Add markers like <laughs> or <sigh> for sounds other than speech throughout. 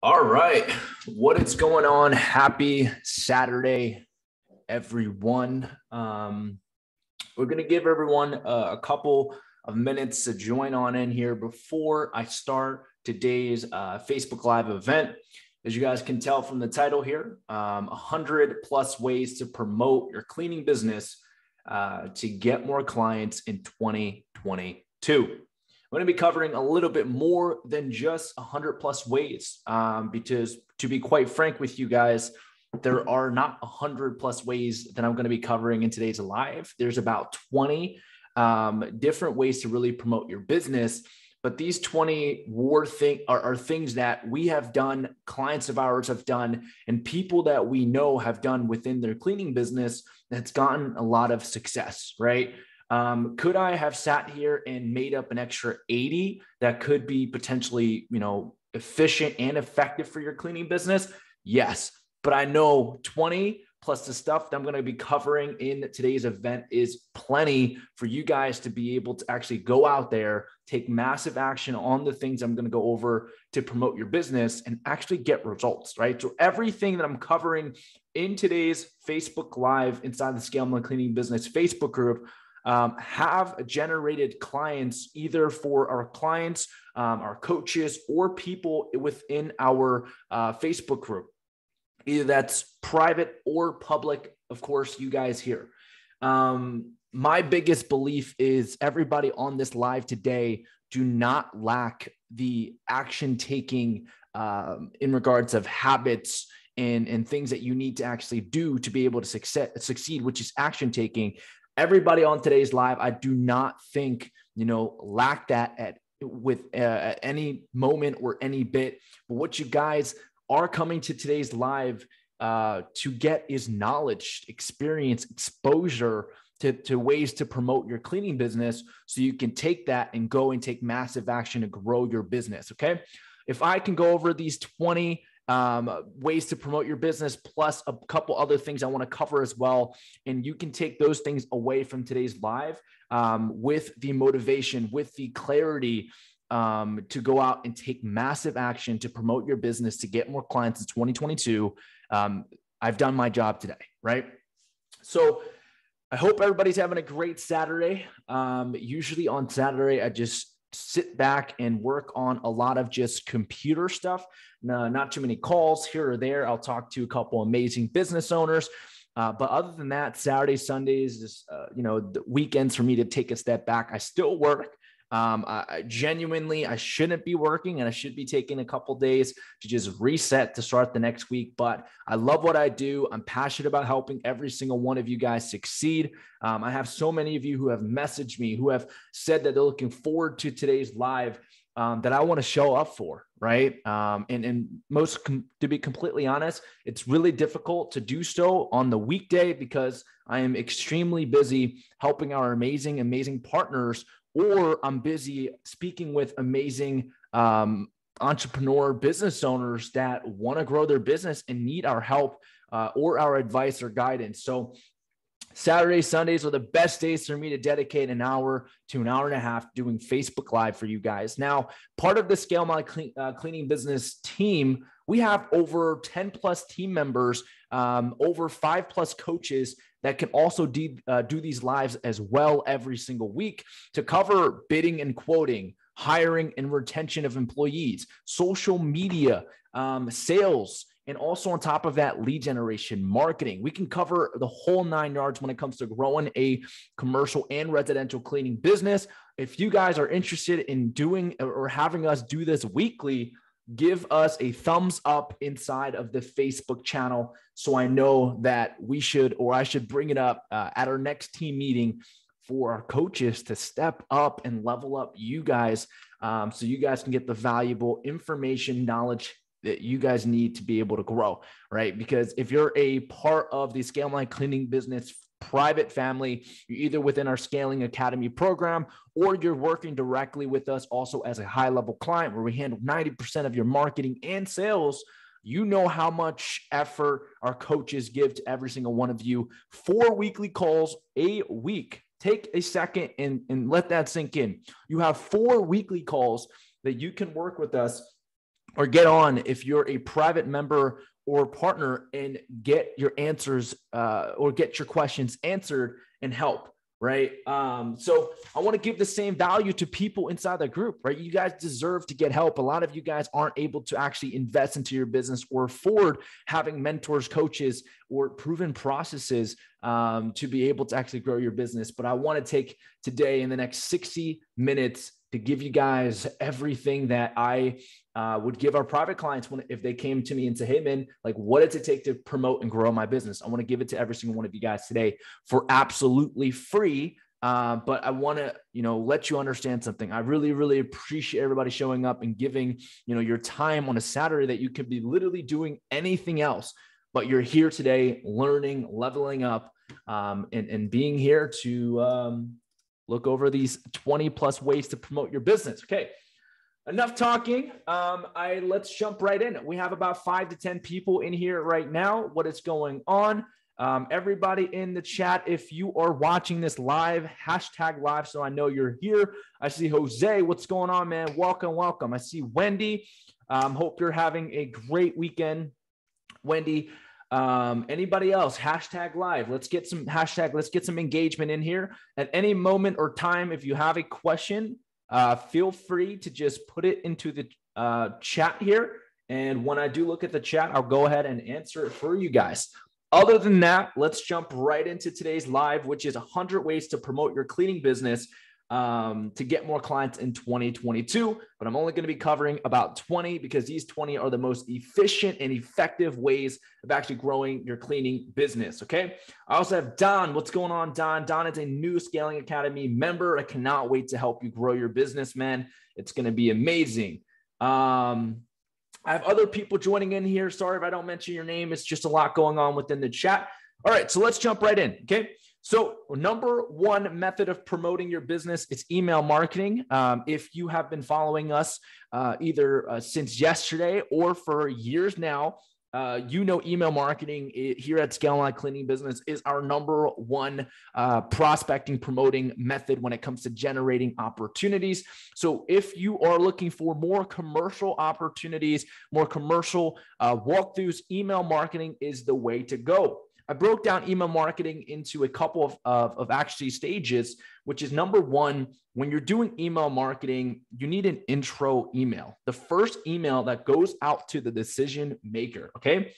All right. What is going on? Happy Saturday, everyone. Um, we're going to give everyone a, a, couple of minutes to join on in here before I start today's uh, Facebook Live event. As you guys can tell from the title here, um, 100 plus ways to promote your cleaning business uh, to get more clients in 2022. I'm going to be covering a little bit more than just 100 plus ways um, because, to be quite frank with you guys, there are not 100 plus ways that I'm going to be covering in today's live. There's about 20 um, different ways to really promote your business. But these 20 war thing are, are things that we have done, clients of ours have done, and people that we know have done within their cleaning business that's gotten a lot of success, right? Um, could I have sat here and made up an extra 80 that could be potentially, you know, efficient and effective for your cleaning business? Yes. But I know 20 plus the stuff that I'm going to be covering in today's event is plenty for you guys to be able to actually go out there, take massive action on the things I'm going to go over to promote your business and actually get results, right? So everything that I'm covering in today's Facebook Live inside the Scale My Cleaning Business Facebook group um, have generated clients either for our clients, um, our coaches, or people within our uh, Facebook group. Either that's private or public, of course, you guys here. Um, my biggest belief is everybody on this live today do not lack the action taking um, in regards of habits and, and things that you need to actually do to be able to succeed, succeed which is action taking everybody on today's live, I do not think, you know, lack that at with uh, at any moment or any bit. But what you guys are coming to today's live uh, to get is knowledge, experience, exposure to, to ways to promote your cleaning business so you can take that and go and take massive action to grow your business. Okay. If I can go over these 20 um, ways to promote your business, plus a couple other things I want to cover as well. And you can take those things away from today's live um, with the motivation, with the clarity um, to go out and take massive action to promote your business to get more clients in 2022. Um, I've done my job today, right? So I hope everybody's having a great Saturday. Um, usually on Saturday, I just sit back and work on a lot of just computer stuff. No, not too many calls here or there. I'll talk to a couple amazing business owners. Uh, but other than that, Saturdays, Sundays, uh, you know, the weekends for me to take a step back. I still work. Um, I, genuinely, I shouldn't be working and I should be taking a couple days to just reset to start the next week. But I love what I do. I'm passionate about helping every single one of you guys succeed. Um, I have so many of you who have messaged me, who have said that they're looking forward to today's live. Um, that I want to show up for, right? Um, and and most com- to be completely honest, it's really difficult to do so on the weekday because I am extremely busy helping our amazing, amazing partners or I'm busy speaking with amazing um, entrepreneur business owners that want to grow their business and need our help uh, or our advice or guidance. So, Saturdays, Sundays are the best days for me to dedicate an hour to an hour and a half doing Facebook Live for you guys. Now, part of the Scale My uh, Cleaning Business team, we have over 10 plus team members, um, over five plus coaches that can also de- uh, do these lives as well every single week to cover bidding and quoting, hiring and retention of employees, social media, um, sales, and also on top of that, lead generation, marketing. We can cover the whole nine yards when it comes to growing a commercial and residential cleaning business. If you guys are interested in doing or having us do this weekly, give us a thumbs up inside of the Facebook channel so I know that we should or I should bring it up uh, at our next team meeting for our coaches to step up and level up you guys um, so you guys can get the valuable information, knowledge that you guys need to be able to grow, right? Because if you're a part of the Scale My Cleaning business private family. You're either within our Scaling Academy program or you're working directly with us also as a high level client where we handle 90% of your marketing and sales. You know how much effort our coaches give to every single one of you. Four weekly calls a week. Take a second and, and let that sink in. You have four weekly calls that you can work with us or get on if you're a private member or partner and get your answers uh, or get your questions answered and help right? Um, so i want to give the same value to people inside the group right? You guys deserve to get help. A lot of you guys aren't able to actually invest into your business or afford having mentors coaches or proven processes um, to be able to actually grow your business. But i want to take today in the next 60 minutes to give you guys everything that I uh, would give our private clients when if they came to me and say, "Hey, man, like, what does it take to promote and grow my business?" I want to give it to every single one of you guys today for absolutely free. Uh, but I want to, you know, let you understand something. I really, really appreciate everybody showing up and giving, you know, your time on a Saturday that you could be literally doing anything else, but you're here today, learning, leveling up, um, and and being here to um, look over these 20 plus ways to promote your business. Okay. Enough talking. Um, I let's jump right in. We have about five to 10 people in here right now. What is going on? Um, everybody in the chat, if you are watching this live, hashtag live, so I know you're here. I see Jose. What's going on, man? Welcome, welcome. I see Wendy. Um, hope you're having a great weekend. Wendy, um, anybody else? Hashtag live. Let's get some hashtag. Let's get some engagement in here. At any moment or time, if you have a question, uh, feel free to just put it into the uh, chat here. And when I do look at the chat, I'll go ahead and answer it for you guys. Other than that, let's jump right into today's live, which is 100 ways to promote your cleaning business um, to get more clients in 2022. But I'm only going to be covering about 20 because these 20 are the most efficient and effective ways of actually growing your cleaning business. Okay. I also have Don. What's going on, Don? Don is a new Scaling Academy member. I cannot wait to help you grow your business, man. It's going to be amazing. Um, I have other people joining in here. Sorry if I don't mention your name. It's just a lot going on within the chat. All right, so let's jump right in. Okay. So, number one method of promoting your business is email marketing. Um, if you have been following us uh, either uh, since yesterday or for years now, uh, you know, email marketing here at Scale My Cleaning Business is our number one uh, prospecting, promoting method when it comes to generating opportunities. So, if you are looking for more commercial opportunities, more commercial uh, walkthroughs, email marketing is the way to go. I broke down email marketing into a couple of, of, of, actually stages, which is number one, when you're doing email marketing, you need an intro email, the first email that goes out to the decision maker. Okay.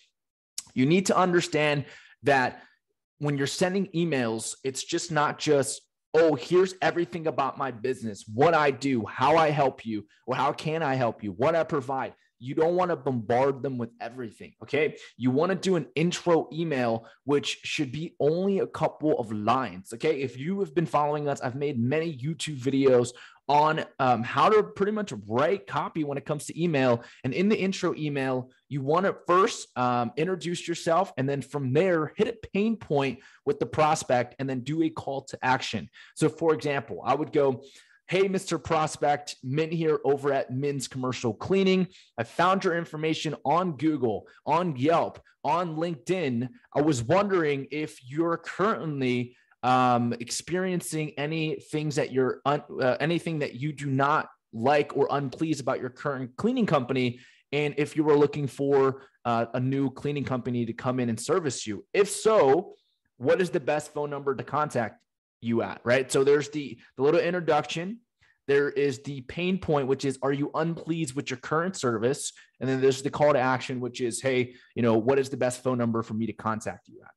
You need to understand that when you're sending emails, it's just not just, oh, here's everything about my business, what I do, how I help you, or how can I help you, what I provide you don't want to bombard them with everything. Okay. You want to do an intro email, which should be only a couple of lines. Okay. If you have been following us, I've made many YouTube videos on um, how to pretty much write copy when it comes to email. And in the intro email, you want to first um, introduce yourself and then from there hit a pain point with the prospect and then do a call to action. So, for example, I would go, Hey, Mr. Prospect, Minh here over at Minh's Commercial Cleaning. I found your information on Google, on Yelp, on LinkedIn. I was wondering if you're currently um, experiencing any things that you're un- uh, anything that you do not like or unpleased about your current cleaning company, and if you were looking for uh, a new cleaning company to come in and service you. If so, what is the best phone number to contact you at, right? So there's the, the little introduction. There is the pain point, which is, are you unpleased with your current service? And then there's the call to action, which is, hey, you know, what is the best phone number for me to contact you at?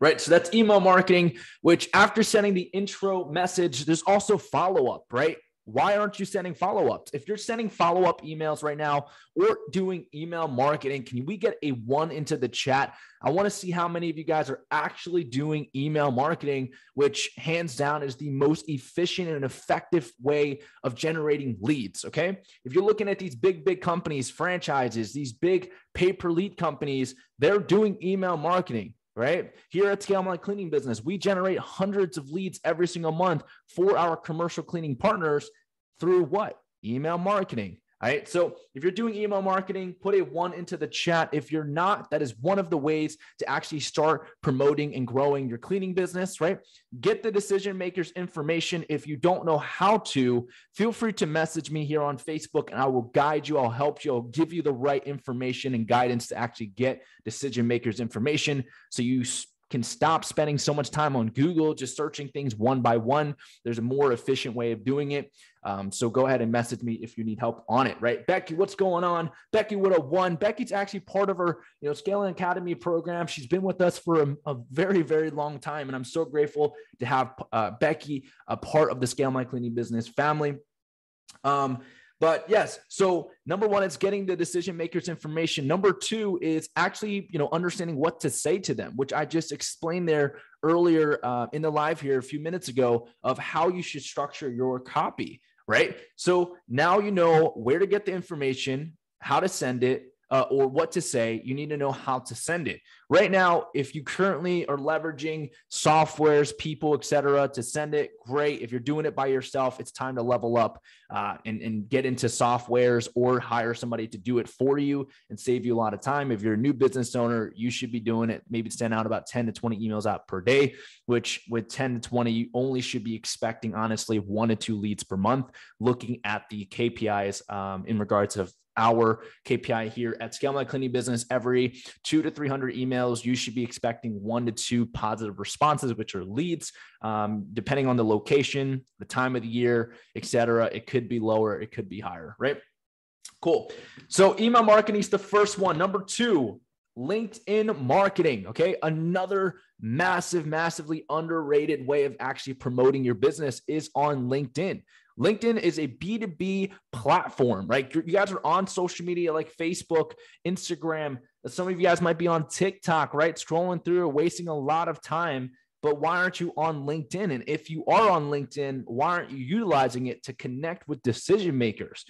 Right. So that's email marketing, which after sending the intro message, there's also follow up, right? Why aren't you sending follow ups? If you're sending follow up emails right now or doing email marketing, can we get a one into the chat? I want to see how many of you guys are actually doing email marketing, which hands down is the most efficient and effective way of generating leads. Okay. If you're looking at these big, big companies, franchises, these big pay per lead companies, they're doing email marketing right? Here at Scale My Cleaning Business, we generate hundreds of leads every single month for our commercial cleaning partners through what? Email marketing. All right. So if you're doing email marketing, put a one into the chat. If you're not, that is one of the ways to actually start promoting and growing your cleaning business, right? Get the decision makers information. If you don't know how to, feel free to message me here on Facebook and I will guide you. I'll help you. I'll give you the right information and guidance to actually get decision makers information so you can stop spending so much time on Google, just searching things one by one. There's a more efficient way of doing it. Um, so go ahead and message me if you need help on it, right? Becky, what's going on? Becky would have won. Becky's actually part of our, you know, Scaling Academy program. She's been with us for a, a very, very long time. And I'm so grateful to have uh, Becky a part of the Scale My Cleaning Business family. Um, but yes, so number one, it's getting the decision makers information. Number two is actually, you know, understanding what to say to them, which I just explained there earlier uh, in the live here a few minutes ago of how you should structure your copy, right? So now you know where to get the information, how to send it, uh, or what to say, you need to know how to send it. Right now, if you currently are leveraging softwares, people, etc., to send it, great. If you're doing it by yourself, it's time to level up uh, and, and get into softwares or hire somebody to do it for you and save you a lot of time. If you're a new business owner, you should be doing it. Maybe send out about 10 to 20 emails out per day, which with 10 to 20, you only should be expecting, honestly, one to two leads per month, looking at the KPIs um, in regards of our KPI here at Scale My Cleaning Business. Every two to 300 emails, you should be expecting one to two positive responses, which are leads. Um, depending on the location, the time of the year, etc. It could be lower, it could be higher, right? Cool. So email marketing is the first one. Number two, LinkedIn marketing. Okay. Another massive, massively underrated way of actually promoting your business is on LinkedIn. LinkedIn is a B2B platform, right? You guys are on social media like Facebook, Instagram. Some of you guys might be on TikTok, right? Scrolling through, wasting a lot of time. But why aren't you on LinkedIn? And if you are on LinkedIn, why aren't you utilizing it to connect with decision makers?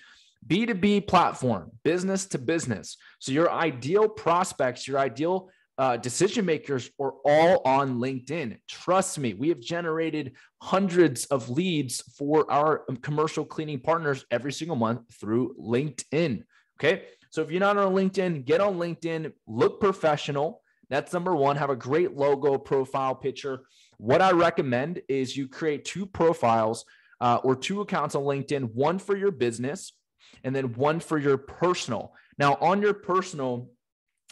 B2B platform, business to business. So your ideal prospects, your ideal uh, decision makers are all on LinkedIn. Trust me, we have generated hundreds of leads for our commercial cleaning partners every single month through LinkedIn. Okay. So if you're not on LinkedIn, get on LinkedIn, look professional. That's number one. Have a great logo, profile picture. What I recommend is you create two profiles uh, or two accounts on LinkedIn, one for your business and then one for your personal. Now, on your personal,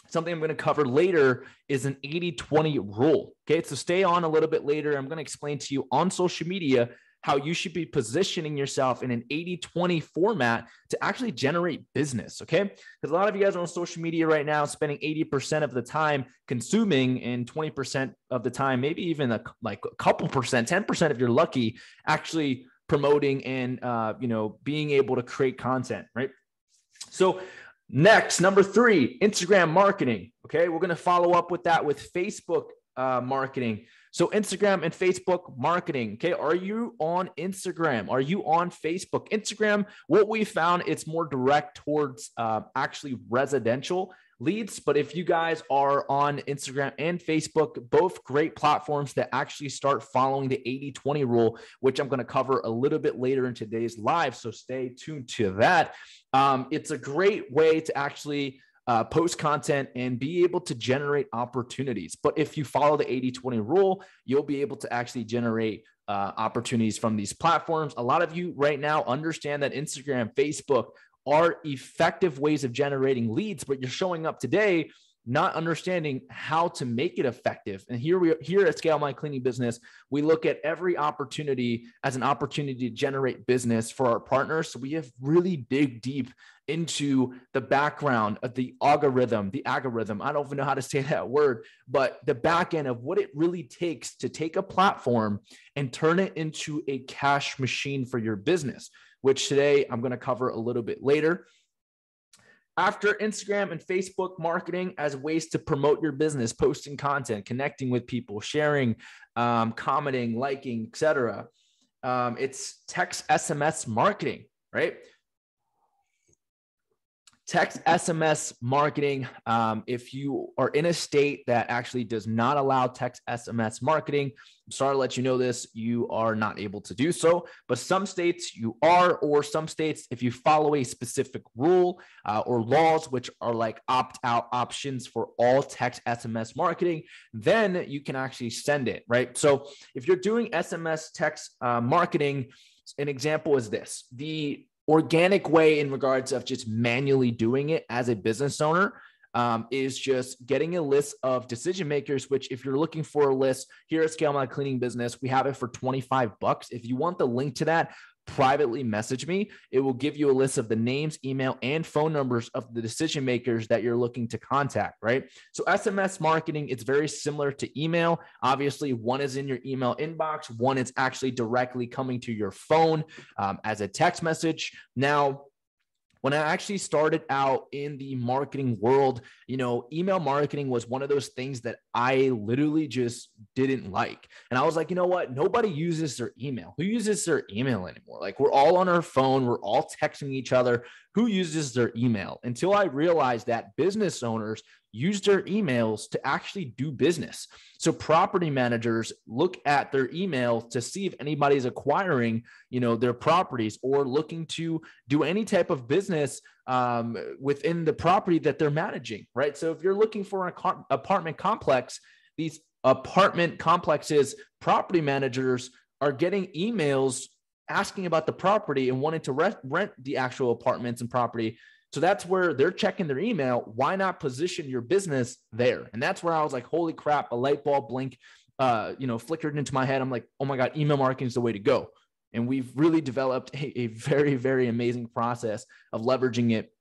something I'm going to cover later is an 80 20 rule. Okay. So stay on a little bit later. I'm going to explain to you on social media how you should be positioning yourself in an 80 20 format to actually generate business. Okay. Because a lot of you guys are on social media right now, spending 80% of the time consuming and 20% of the time, maybe even a, like a couple percent, 10% if you're lucky, actually promoting and, uh, you know, being able to create content. Right. So Next, number three, Instagram marketing. Okay, we're going to follow up with that with Facebook uh, marketing. So, Instagram and Facebook marketing. Okay, are you on Instagram? Are you on Facebook? Instagram, what we found, it's more direct towards uh, actually residential leads. But if you guys are on Instagram and Facebook, both great platforms that actually start following the 80 20 rule, which I'm going to cover a little bit later in today's live. So stay tuned to that. Um, it's a great way to actually uh, post content and be able to generate opportunities. But if you follow the 80 20 rule, you'll be able to actually generate uh, opportunities from these platforms. A lot of you right now understand that Instagram, Facebook are effective ways of generating leads, but you're showing up today not understanding how to make it effective. And here we are here at Scale My Cleaning Business, we look at every opportunity as an opportunity to generate business for our partners. So we have really dig deep into the background of the algorithm, the algorithm. I don't even know how to say that word, but the back end of what it really takes to take a platform and turn it into a cash machine for your business, which today I'm going to cover a little bit later after Instagram and Facebook marketing as ways to promote your business, posting content, connecting with people, sharing, um, commenting, liking, etc. Um, it's text SMS marketing, right? Text SMS marketing. Um, if you are in a state that actually does not allow text SMS marketing, I'm sorry to let you know this, you are not able to do so. But some states you are, or some states, if you follow a specific rule uh, or laws, which are like opt out options for all text SMS marketing, then you can actually send it, right? So if you're doing SMS text uh, marketing, an example is this the organic way in regards of just manually doing it as a business owner um, is just getting a list of decision makers which if you're looking for a list here at scale my cleaning business we have it for 25 bucks. If you want the link to that privately message me. It will give you a list of the names, email, and phone numbers of the decision makers that you're looking to contact, right? So, SMS marketing, it's very similar to email. Obviously, one is in your email inbox, one is actually directly coming to your phone um, as a text message. Now, when I actually started out in the marketing world, you know, email marketing was one of those things that I literally just didn't like. And I was like, you know what? Nobody uses their email. Who uses their email anymore? Like, we're all on our phone, we're all texting each other. Who uses their email? Until I realized that business owners use their emails to actually do business. So property managers look at their email to see if anybody's acquiring, you know, their properties or looking to do any type of business um, within the property that they're managing, right? So if you're looking for an apartment complex, these apartment complexes property managers are getting emails asking about the property and wanting to rent, rent the actual apartments and property so that's where they're checking their email. Why not position your business there? And that's where I was like, holy crap, a light bulb blink, uh, you know, flickered into my head. I'm like, oh my God, email marketing is the way to go. And we've really developed a, a very, very amazing process of leveraging it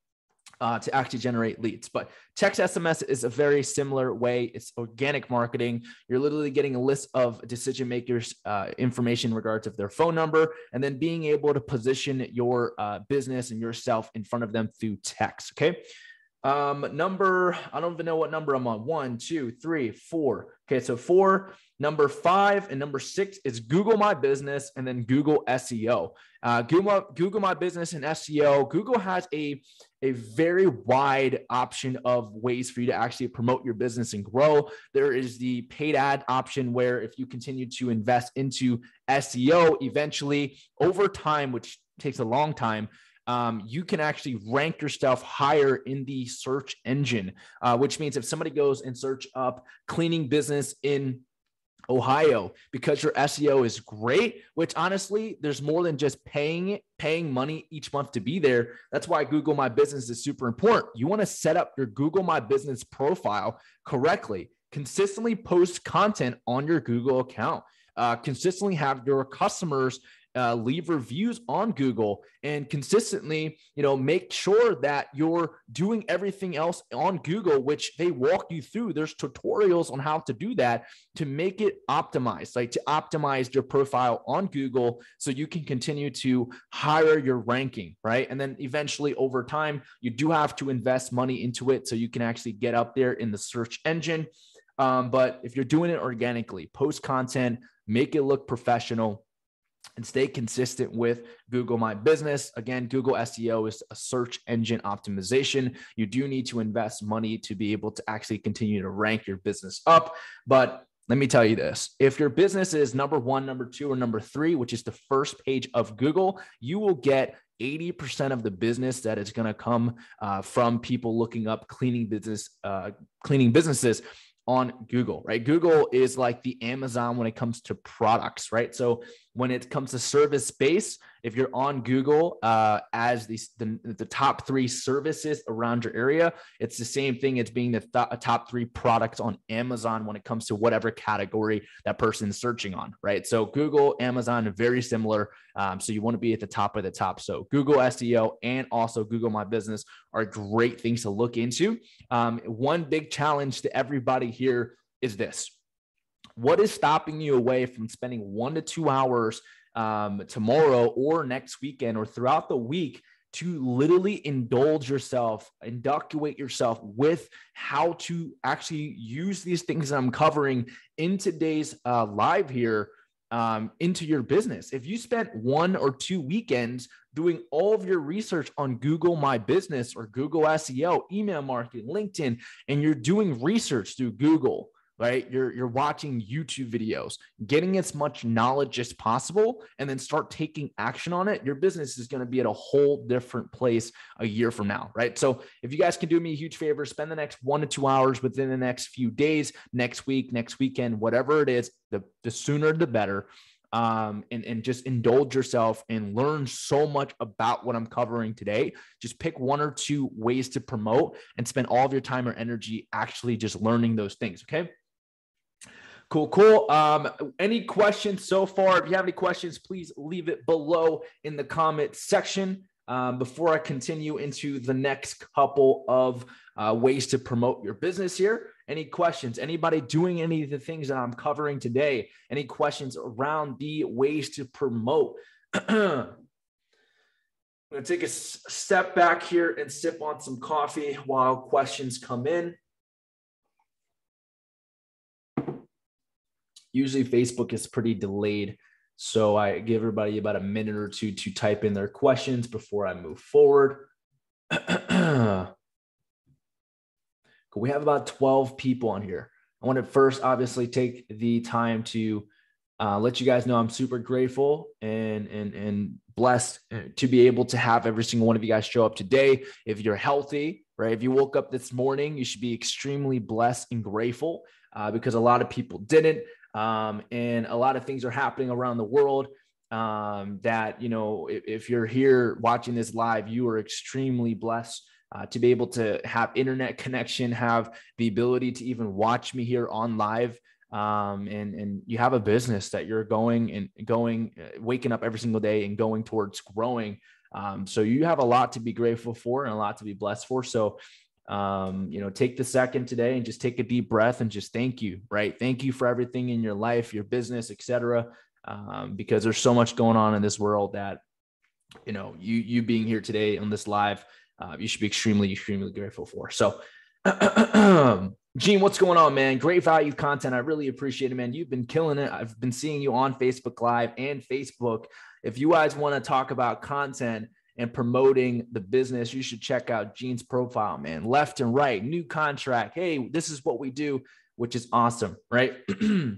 uh, to actually generate leads. But text SMS is a very similar way. It's organic marketing. You're literally getting a list of decision makers' uh, information in regards of their phone number, and then being able to position your uh, business and yourself in front of them through text. Okay. Um, number, I don't even know what number I'm on. One, two, three, four. Okay, so four. Number five and number six is Google My Business and then Google SEO. Uh, Google, Google My Business and SEO. Google has a, a very wide option of ways for you to actually promote your business and grow. There is the paid ad option where if you continue to invest into SEO, eventually over time, which takes a long time, um, you can actually rank yourself higher in the search engine, uh, which means if somebody goes and search up cleaning business in Ohio because your SEO is great, which honestly, there's more than just paying paying money each month to be there. That's why Google My Business is super important. You want to set up your Google My Business profile correctly, consistently post content on your Google account. Uh, consistently have your customers uh, leave reviews on Google and consistently, you know, make sure that you're doing everything else on Google, which they walk you through. There's tutorials on how to do that to make it optimized, like to optimize your profile on Google so you can continue to higher your ranking, right? And then eventually over time, you do have to invest money into it so you can actually get up there in the search engine. Um, but if you're doing it organically, post content, make it look professional and stay consistent with Google My Business. Again, Google SEO is a search engine optimization. You do need to invest money to be able to actually continue to rank your business up. But let me tell you this if your business is number one, number two, or number three, which is the first page of Google, you will get 80% of the business that is going to come uh, from people looking up cleaning business, uh, cleaning businesses on Google, right? Google is like the Amazon when it comes to products, right? So when it comes to service space, if you're on Google uh, as the, the, the top three services around your area, it's the same thing as being the th- top three products on Amazon when it comes to whatever category that person is searching on, right? So Google, Amazon, very similar. Um, so you want to be at the top of the top. So Google SEO and also Google My Business are great things to look into. Um, one big challenge to everybody here is this what is stopping you away from spending one to two hours um, tomorrow or next weekend or throughout the week to literally indulge yourself, inoculate yourself with how to actually use these things that I'm covering in today's uh, live here um, into your business. If you spent one or two weekends doing all of your research on Google My Business or Google SEO, email marketing, LinkedIn, and you're doing research through Google, right? You're you're watching YouTube videos, getting as much knowledge as possible, and then start taking action on it. Your business is going to be at a whole different place a year from now, right? So if you guys can do me a huge favor, spend the next one to two hours within the next few days, next week, next weekend, whatever it is, the the sooner the better. Um, and, and just indulge yourself and learn so much about what I'm covering today. Just pick one or two ways to promote and spend all of your time or energy actually just learning those things. Okay. Cool, cool. Um, any questions so far? If you have any questions, please leave it below in the comment section. Um, before I continue into the next couple of uh, ways to promote your business here, any questions? Anybody doing any of the things that I'm covering today? Any questions around the ways to promote? <clears throat> I'm going to take a step back here and sip on some coffee while questions come in. Usually Facebook is pretty delayed. So I give everybody about a minute or two to type in their questions before I move forward. <clears throat> we have about 12 people on here. I want to first obviously take the time to uh, let you guys know I'm super grateful and and and blessed to be able to have every single one of you guys show up today. If you're healthy, right? If you woke up this morning, you should be extremely blessed and grateful uh, because a lot of people didn't. Um, and a lot of things are happening around the world um, that, you know, if, if, you're here watching this live, you are extremely blessed uh, to be able to have internet connection, have the ability to even watch me here on live. Um, and, and you have a business that you're going and going, uh, waking up every single day and going towards growing. Um, so you have a lot to be grateful for and a lot to be blessed for. So um, you know, take the second today and just take a deep breath and just thank you, right? Thank you for everything in your life, your business, etc. Um, because there's so much going on in this world that, you know, you you being here today on this live, uh, you should be extremely, extremely grateful for. So, <clears throat> Gene, what's going on, man? Great value content. I really appreciate it, man. You've been killing it. I've been seeing you on Facebook Live and Facebook. If you guys want to talk about content, and promoting the business, you should check out Gene's profile, man. Left and right, new contract. Hey, this is what we do, which is awesome, right? <clears throat>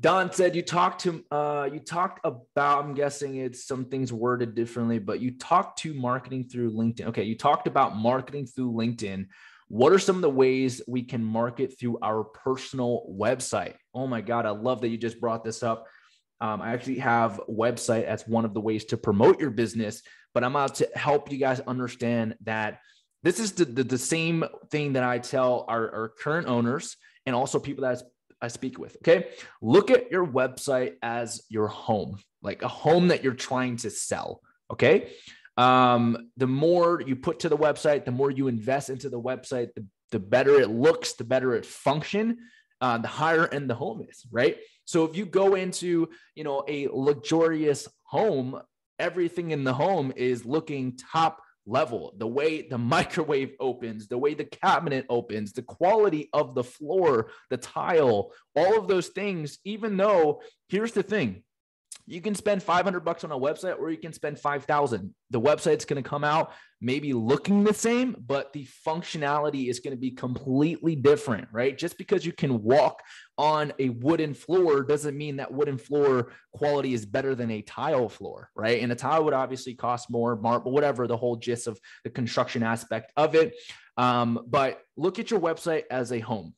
Don said you talked to uh, you talked about. I'm guessing it's some things worded differently, but you talked to marketing through LinkedIn. Okay, you talked about marketing through LinkedIn. What are some of the ways we can market through our personal website? Oh my God, I love that you just brought this up. Um, I actually have website as one of the ways to promote your business, but I'm out to help you guys understand that this is the, the, the same thing that I tell our, our current owners and also people that I speak with. Okay. Look at your website as your home, like a home that you're trying to sell. Okay. Um, the more you put to the website, the more you invest into the website, the, the better it looks, the better it function, uh, the higher end the home is, right? So if you go into, you know, a luxurious home, everything in the home is looking top level. The way the microwave opens, the way the cabinet opens, the quality of the floor, the tile, all of those things, even though here's the thing, you can spend 500 bucks on a website or you can spend 5000 the website's going to come out maybe looking the same but the functionality is going to be completely different right? Just because you can walk on a wooden floor doesn't mean that wooden floor quality is better than a tile floor right and a tile would obviously cost more marble whatever the whole gist of the construction aspect of it um, but look at your website as a home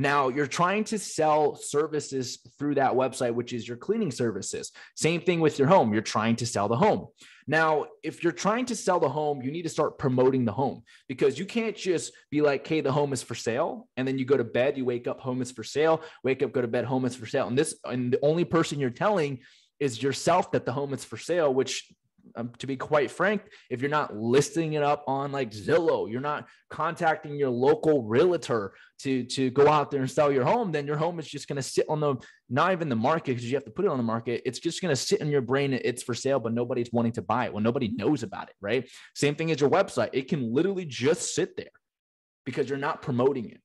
now you're trying to sell services through that website, which is your cleaning services. Same thing with your home. You're trying to sell the home. Now, if you're trying to sell the home, you need to start promoting the home because you can't just be like, hey, the home is for sale. And then you go to bed, you wake up, home is for sale, wake up, go to bed, home is for sale. And this, and the only person you're telling is yourself that the home is for sale, which um, to be quite frank, if you're not listing it up on like Zillow, you're not contacting your local realtor to to go out there and sell your home, then your home is just going to sit on the not even the market because you have to put it on the market. It's just going to sit in your brain. It's for sale, but nobody's wanting to buy it when nobody knows about it, right? Same thing as your website. It can literally just sit there because you're not promoting it.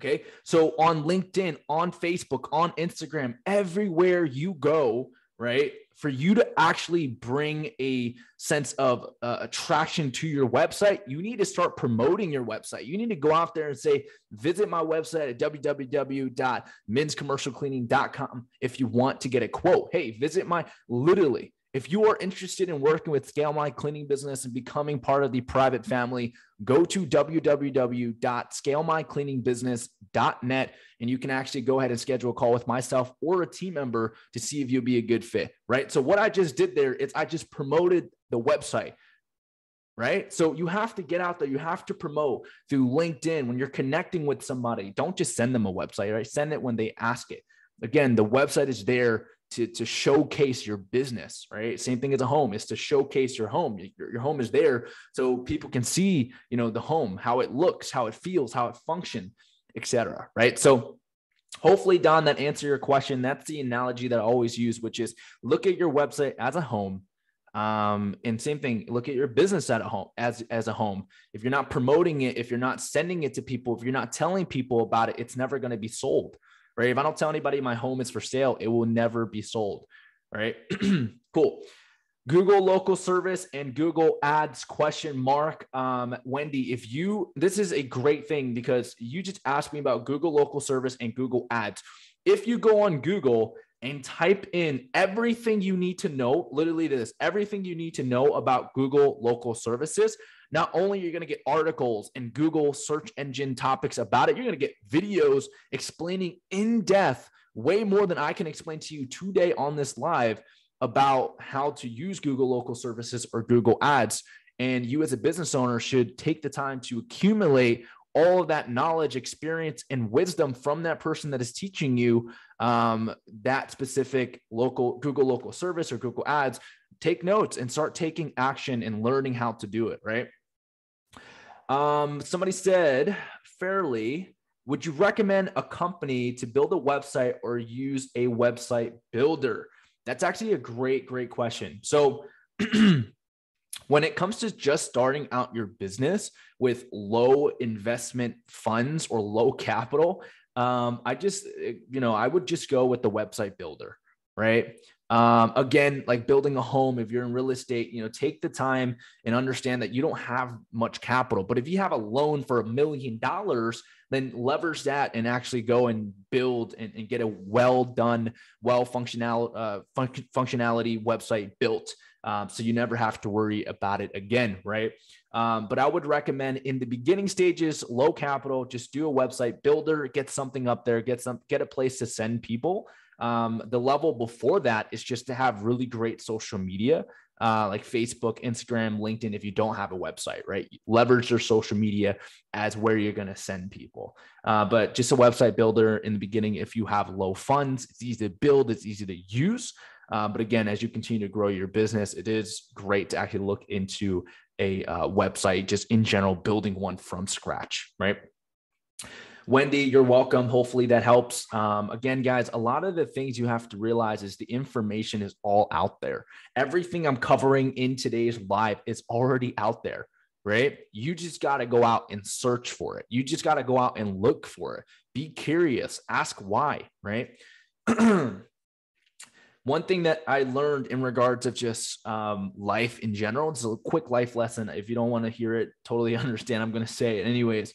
Okay. So on LinkedIn, on Facebook, on Instagram, everywhere you go, right? For you to actually bring a sense of uh, attraction to your website, you need to start promoting your website. You need to go out there and say, visit my website at www.menscommercialcleaning.com if you want to get a quote. Hey, visit my literally if you are interested in working with Scale My Cleaning Business and becoming part of the private family, go to www.scalemycleaningbusiness.net and you can actually go ahead and schedule a call with myself or a team member to see if you'll be a good fit, right? So what I just did there is I just promoted the website. Right. So you have to get out there. You have to promote through LinkedIn when you're connecting with somebody. Don't just send them a website, right? Send it when they ask it. Again, the website is there to, to showcase your business, right? Same thing as a home is to showcase your home. Your, your home is there so people can see, you know, the home, how it looks, how it feels, how it functions, etc. Right. So hopefully, Don, that answer your question. That's the analogy that I always use, which is look at your website as a home. Um, and same thing, look at your business at a home as as a home. If you're not promoting it, if you're not sending it to people, if you're not telling people about it, it's never going to be sold right? If I don't tell anybody my home is for sale, it will never be sold, right? <clears throat> cool. Google local service and Google ads question mark. Um, Wendy, if you, this is a great thing because you just asked me about Google local service and Google ads. If you go on Google and type in everything you need to know, literally this, everything you need to know about Google local services, not only are you going to get articles and Google search engine topics about it, you're going to get videos explaining in depth, way more than I can explain to you today on this live about how to use Google local services or Google ads. And you, as a business owner, should take the time to accumulate all of that knowledge, experience, and wisdom from that person that is teaching you um, that specific local Google local service or Google ads. Take notes and start taking action and learning how to do it, right? Um, somebody said, fairly, would you recommend a company to build a website or use a website builder? That's actually a great, great question. So, <clears throat> when it comes to just starting out your business with low investment funds or low capital, um, I just, you know, I would just go with the website builder, right? Um, again, like building a home, if you're in real estate, you know, take the time and understand that you don't have much capital. But if you have a loan for a million dollars, then leverage that and actually go and build and, and get a well done, well functional uh, fun- functionality website built. Um, so you never have to worry about it again, right? Um, but I would recommend in the beginning stages, low capital, just do a website builder, get something up there, get some, get a place to send people. Um, the level before that is just to have really great social media, uh, like Facebook, Instagram, LinkedIn. If you don't have a website, right, leverage your social media as where you're going to send people. Uh, but just a website builder in the beginning, if you have low funds, it's easy to build, it's easy to use. Uh, but again, as you continue to grow your business, it is great to actually look into a uh, website, just in general, building one from scratch, right? Wendy, you're welcome. Hopefully that helps. Um, again, guys, a lot of the things you have to realize is the information is all out there. Everything I'm covering in today's live is already out there, right? You just got to go out and search for it. You just got to go out and look for it. Be curious, ask why, right? <clears throat> One thing that I learned in regards of just um, life in general, it's a quick life lesson. If you don't want to hear it, totally <laughs> understand. I'm going to say it anyways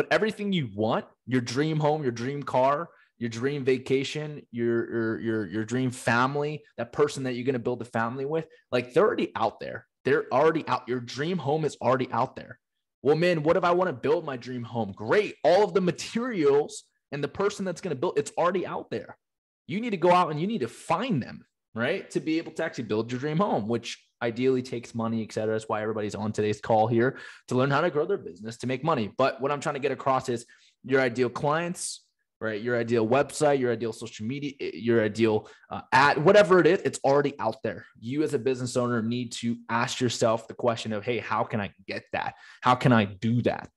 but everything you want, your dream home, your dream car, your dream vacation, your your your, your dream family, that person that you're going to build a family with, like they're already out there. They're already out. Your dream home is already out there. Well, man, what if I want to build my dream home? Great. All of the materials and the person that's going to build it's already out there. You need to go out and you need to find them, right? To be able to actually build your dream home, which ideally takes money, et cetera. That's why everybody's on today's call here to learn how to grow their business to make money. But what I'm trying to get across is your ideal clients, right? Your ideal website, your ideal social media, eh, your ideal uh, ad, whatever it is, it's already out there. You as a business owner need to ask yourself the question of, hey, how can I get that? How can I do that?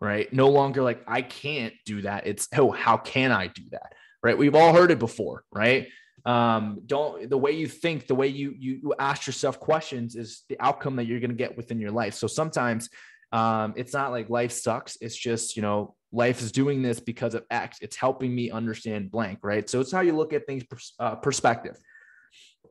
Right? No longer like I can't do that. It's oh, how can I do that? Right? We've all heard it before, right? Um, don't the way you think the way you you ask yourself questions is the outcome that you're going to get within your life so sometimes um, it's not like life sucks it's just you know life is doing this because of X. It's helping me understand blank, right? So it's how you look at things uh, perspective. <clears throat>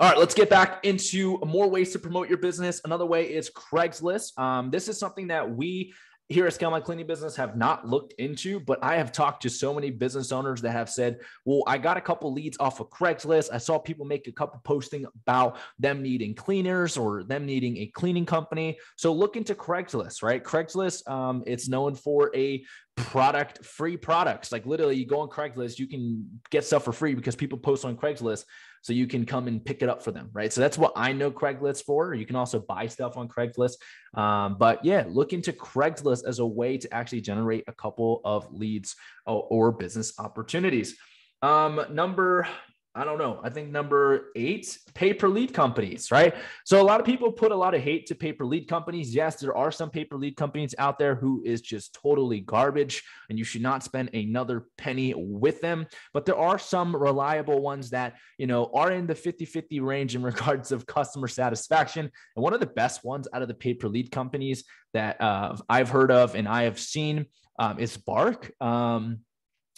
All right, let's get back into more ways to promote your business. Another way is Craigslist. Um, this is something that we here at Scale My Cleaning Business have not looked into, but I have talked to so many business owners that have said, well, I got a couple leads off of Craigslist. I saw people make a couple posting about them needing cleaners or them needing a cleaning company. So look into Craigslist, right? Craigslist, um, it's known for a product free products. Like literally you go on Craigslist, you can get stuff for free because people post on Craigslist so you can come and pick it up for them, right? So that's what I know Craigslist for. You can also buy stuff on Craigslist. Um, but yeah, look into Craigslist as a way to actually generate a couple of leads or, or business opportunities. Um, number I don't know. I think number eight, pay per lead companies, right? So a lot of people put a lot of hate to pay per lead companies. Yes, there are some pay per lead companies out there who is just totally garbage and you should not spend another penny with them. But there are some reliable ones that, you know, are in the 50 50 range in <laughs> regards of customer satisfaction. And one of the best ones out of the pay per lead companies that uh, I've heard of and I have seen um, is Bark. Um,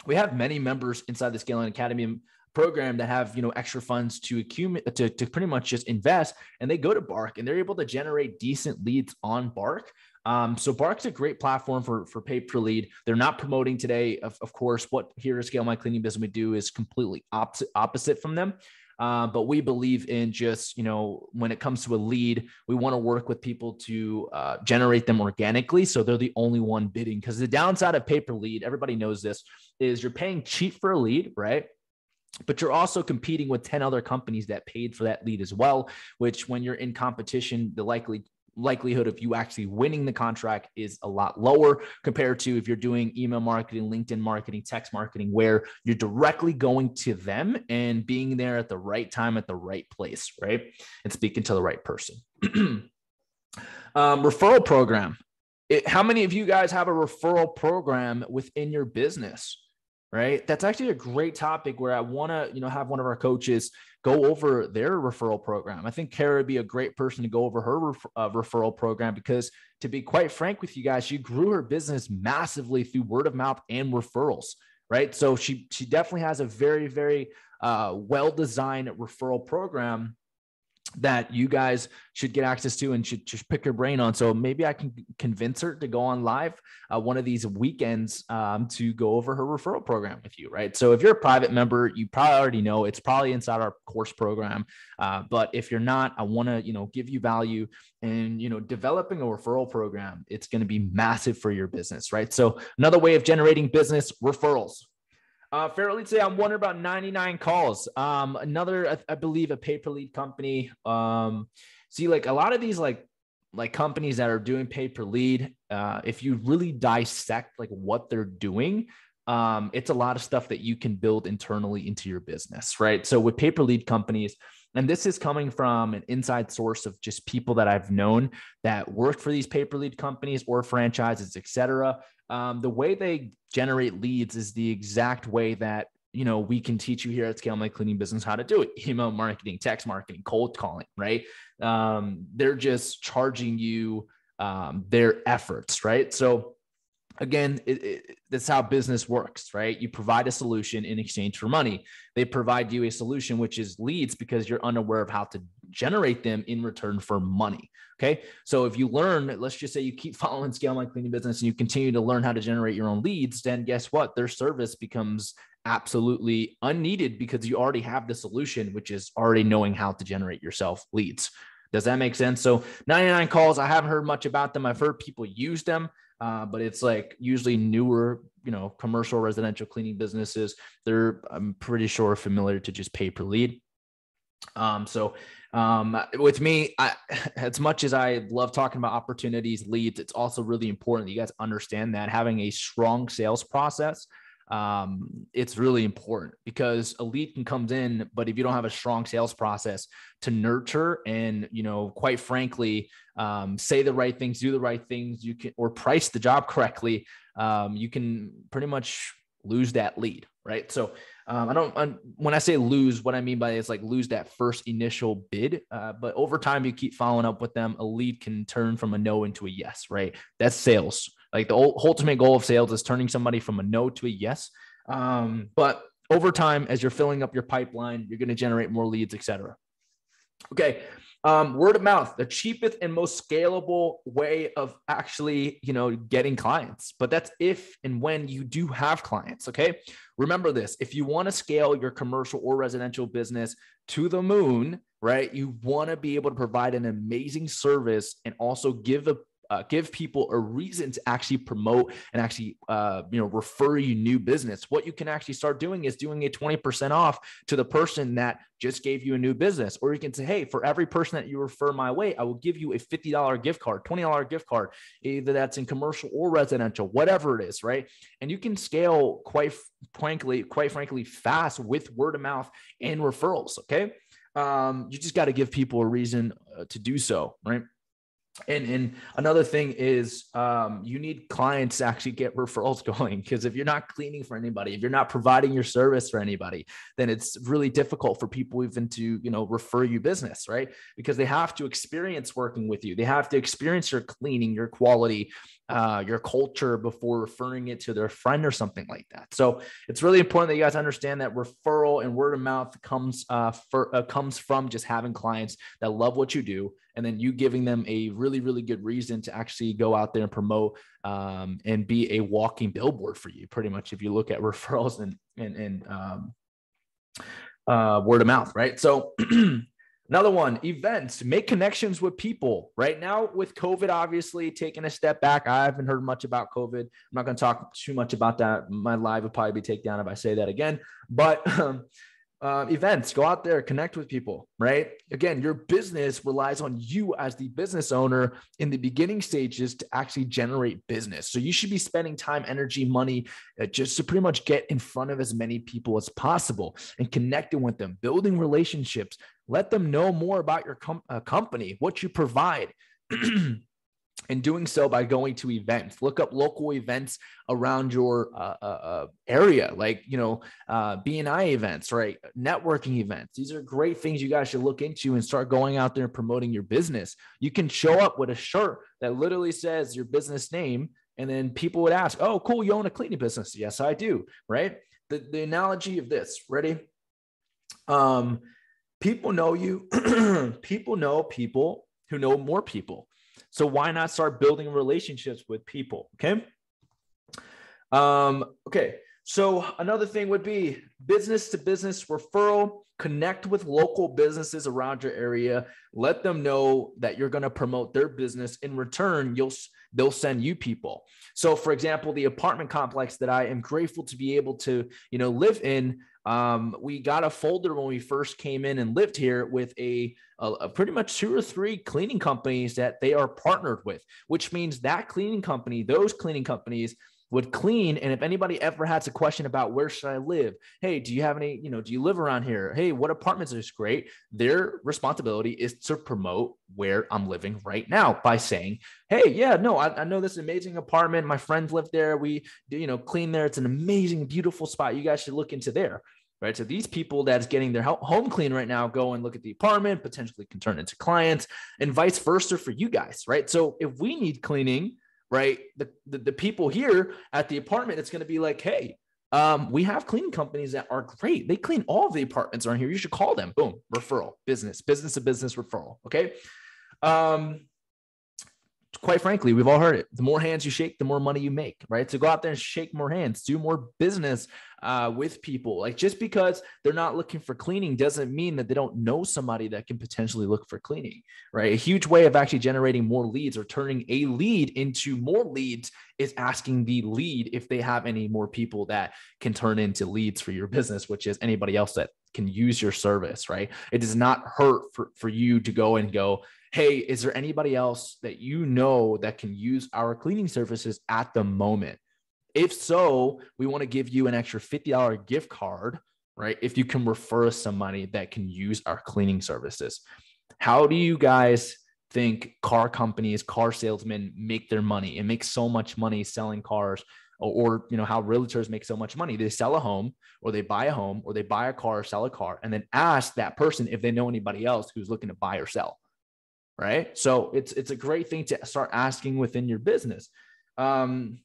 we have many members inside the Scaling Academy program that have you know extra funds to accumulate to, to pretty much just invest and they go to bark and they're able to generate decent leads on bark. Um, so bark's a great platform for for pay per lead. They're not promoting today of, of course. What here at scale my cleaning business we do is completely opposite opposite from them. Uh, but we believe in just you know when it comes to a lead we want to work with people to uh, generate them organically so they're the only one bidding. Because the downside of pay per lead everybody knows this is you're paying cheap for a lead right but you're also competing with 10 other companies that paid for that lead as well which when you're in competition the likely likelihood of you actually winning the contract is a lot lower compared to if you're doing email marketing linkedin marketing text marketing where you're directly going to them and being there at the right time at the right place right? And speaking to the right person. <clears throat> Um, referral program. It, how many of you guys have a referral program within your business right? That's actually a great topic where I want to, you know, have one of our coaches go over their referral program. I think Kara would be a great person to go over her ref- uh, referral program because, to be quite frank with you guys, she grew her business massively through word of mouth and referrals, right? So she she definitely has a very very uh, well designed referral program that you guys should get access to and should just pick your brain on. So maybe I can convince her to go on live uh, one of these weekends um, to go over her referral program with you, right? So if you're a private member, you probably already know it's probably inside our course program. Uh, but if you're not, I want to you know give you value and you know developing a referral program. It's going to be massive for your business, right? So another way of generating business referrals. Uh, fairly say I'm wondering about 99 calls. Um, another, I, I believe, a pay per lead company. Um, see, like a lot of these, like like companies that are doing pay per lead. Uh, if you really dissect like what they're doing, um, it's a lot of stuff that you can build internally into your business, right? So with pay per lead companies, and this is coming from an inside source of just people that I've known that worked for these pay per lead companies or franchises, et cetera. Um, the way they generate leads is the exact way that you know we can teach you here at scale my cleaning business how to do it. <laughs> Email marketing text marketing cold calling right? Um, they're just charging you um, their efforts right? So again it, it, that's how business works right? You provide a solution in exchange for money. They provide you a solution which is leads because you're unaware of how to generate them in return for money okay? So if you learn let's just say you keep <laughs> following scale my cleaning business and you continue to learn how to generate your own leads then guess what? Their service becomes absolutely unneeded because you already have the solution which is already knowing how to generate yourself leads. Does that make sense? So 99 calls i haven't heard much about them. I've heard people use them uh, but it's like usually newer, you know, commercial residential cleaning businesses. They're, I'm pretty sure, familiar to just pay per lead. Um, so um, with me, I, <laughs> as much as I love talking about opportunities, leads, it's also really important that you guys understand that having a strong sales process um, it's really important because a lead can comes in, but if you don't have a strong sales process to nurture and you know, quite frankly, um, say the right things, do the right things, you can or price the job correctly, um, you can pretty much lose that lead, right? So um, I don't I'm, when I say lose, what I mean by it's like lose that first initial bid, uh, but over time you keep following up with them, a lead can turn from a no into a yes, right? That's sales Like the ultimate goal of sales is turning somebody from a no to a yes. Um, but over time, as you're filling up your pipeline, you're going to generate more leads, etc. Okay. Um, word of mouth, the cheapest and most scalable way of actually, you know, getting clients. But that's if and when you do have clients. Okay. Remember this if you want to scale your commercial or residential business to the moon, right, you want to be able to provide an amazing service and also give a uh, give people a reason to actually promote and actually uh, you know refer you new business. What you can actually start doing is doing a 20% off to the person that just gave you a new business. Or you can say hey for every person that you refer my way i will give you a $50 gift card $20 gift card either that's in commercial or residential whatever it is right? And you can scale quite frankly quite frankly fast with word of mouth and referrals okay? Um, you just got to give people a reason uh, to do so right and and another thing is um, you need clients to actually get referrals <laughs> going because if you're not cleaning for anybody if you're not providing your service for anybody then it's really difficult for people even to you know refer you business right? Because they have to experience working with you. They have to experience your cleaning your quality uh, your culture before referring it to their friend or something like that. So it's really important that you guys understand that referral and word of mouth comes uh, for, uh, comes from just having clients that love what you do, and then you giving them a really really good reason to actually go out there and promote um, and be a walking billboard for you. Pretty much, if you look at <laughs> referrals and and and um, uh, word of mouth, right? So <clears throat> Another one, events, make connections with people. Right now, with COVID, obviously taking a step back, I haven't heard much about COVID. I'm not going to talk too much about that. My live would probably be taken down if I say that again. But <laughs> um, uh, events, go out there, connect with people, right? Again, your business relies on you as the business owner in the beginning stages to actually generate business. So you should be spending time, energy, money uh, just to pretty much get in front of as many people as possible and connecting with them, building relationships. Let them know more about your com- uh, company, what you provide. <clears throat> and doing so by going to events. Look up local events around your uh, uh, uh area like you know uh, bni events right? Networking events. These are great things you guys should look into and start going out there and promoting your business. You can show up with a shirt that literally says your business name and then people would ask oh cool you own a cleaning business. Yes i do right? The, the analogy of this ready? Um people know you <clears throat> people know people who know more people so why not start building relationships with people? Okay. Um, okay. So another thing would be business to business referral. Connect with local businesses around your area. Let them know that you're going to promote their business. In return, you'll they'll send you people. So, for example, the apartment complex that I am grateful to be able to you know live in um, we got a folder when we first came in and lived here with a, a, a, pretty much two or three cleaning companies that they are partnered with, which means that cleaning company, those cleaning companies would clean. And if anybody ever has a question about where should I live? Hey, do you have any, you know, do you live around here? Hey, what apartments is great? Their responsibility is to promote where I'm living right now by saying, Hey, yeah, no, I, I know this amazing apartment. My friends live there. We do, you know, clean there. It's an amazing, beautiful spot. You guys should look into there right? So these people that's getting their home clean right now go and look at the apartment, potentially can turn into clients, and vice versa for you guys, right? So if we need cleaning, right, the the, the people here at the apartment, it's going to be like, hey. Um, we have cleaning companies that are great. They clean all of the apartments around here. You should call them. Boom, referral, business, business to business referral. Okay. Um, quite frankly, we've all heard it. The more hands you shake, the more money you make, right? So go out there and shake more hands, do more business uh, with people. Like just because they're not looking for cleaning doesn't mean that they don't know somebody that can potentially look for cleaning, right? A huge way of actually generating more leads or turning a lead into more leads is asking the lead if they have any more people that can turn into leads for your business, which is anybody else that can use your service, right? It does not hurt for, for you to go and go, hey, is there anybody else that you know that can use our cleaning services at the moment? If so, we want to give you an extra $50 gift card, right? If you can refer somebody that can use our cleaning services. How do you guys think car companies, car salesmen make their money and make so much money selling cars? Or, or, you know how realtors make so much money they sell a home or they buy a home or they buy a car or sell a car and then ask that person if they know anybody else who's looking to buy or sell right? So it's it's a great thing to start asking within your business. Um,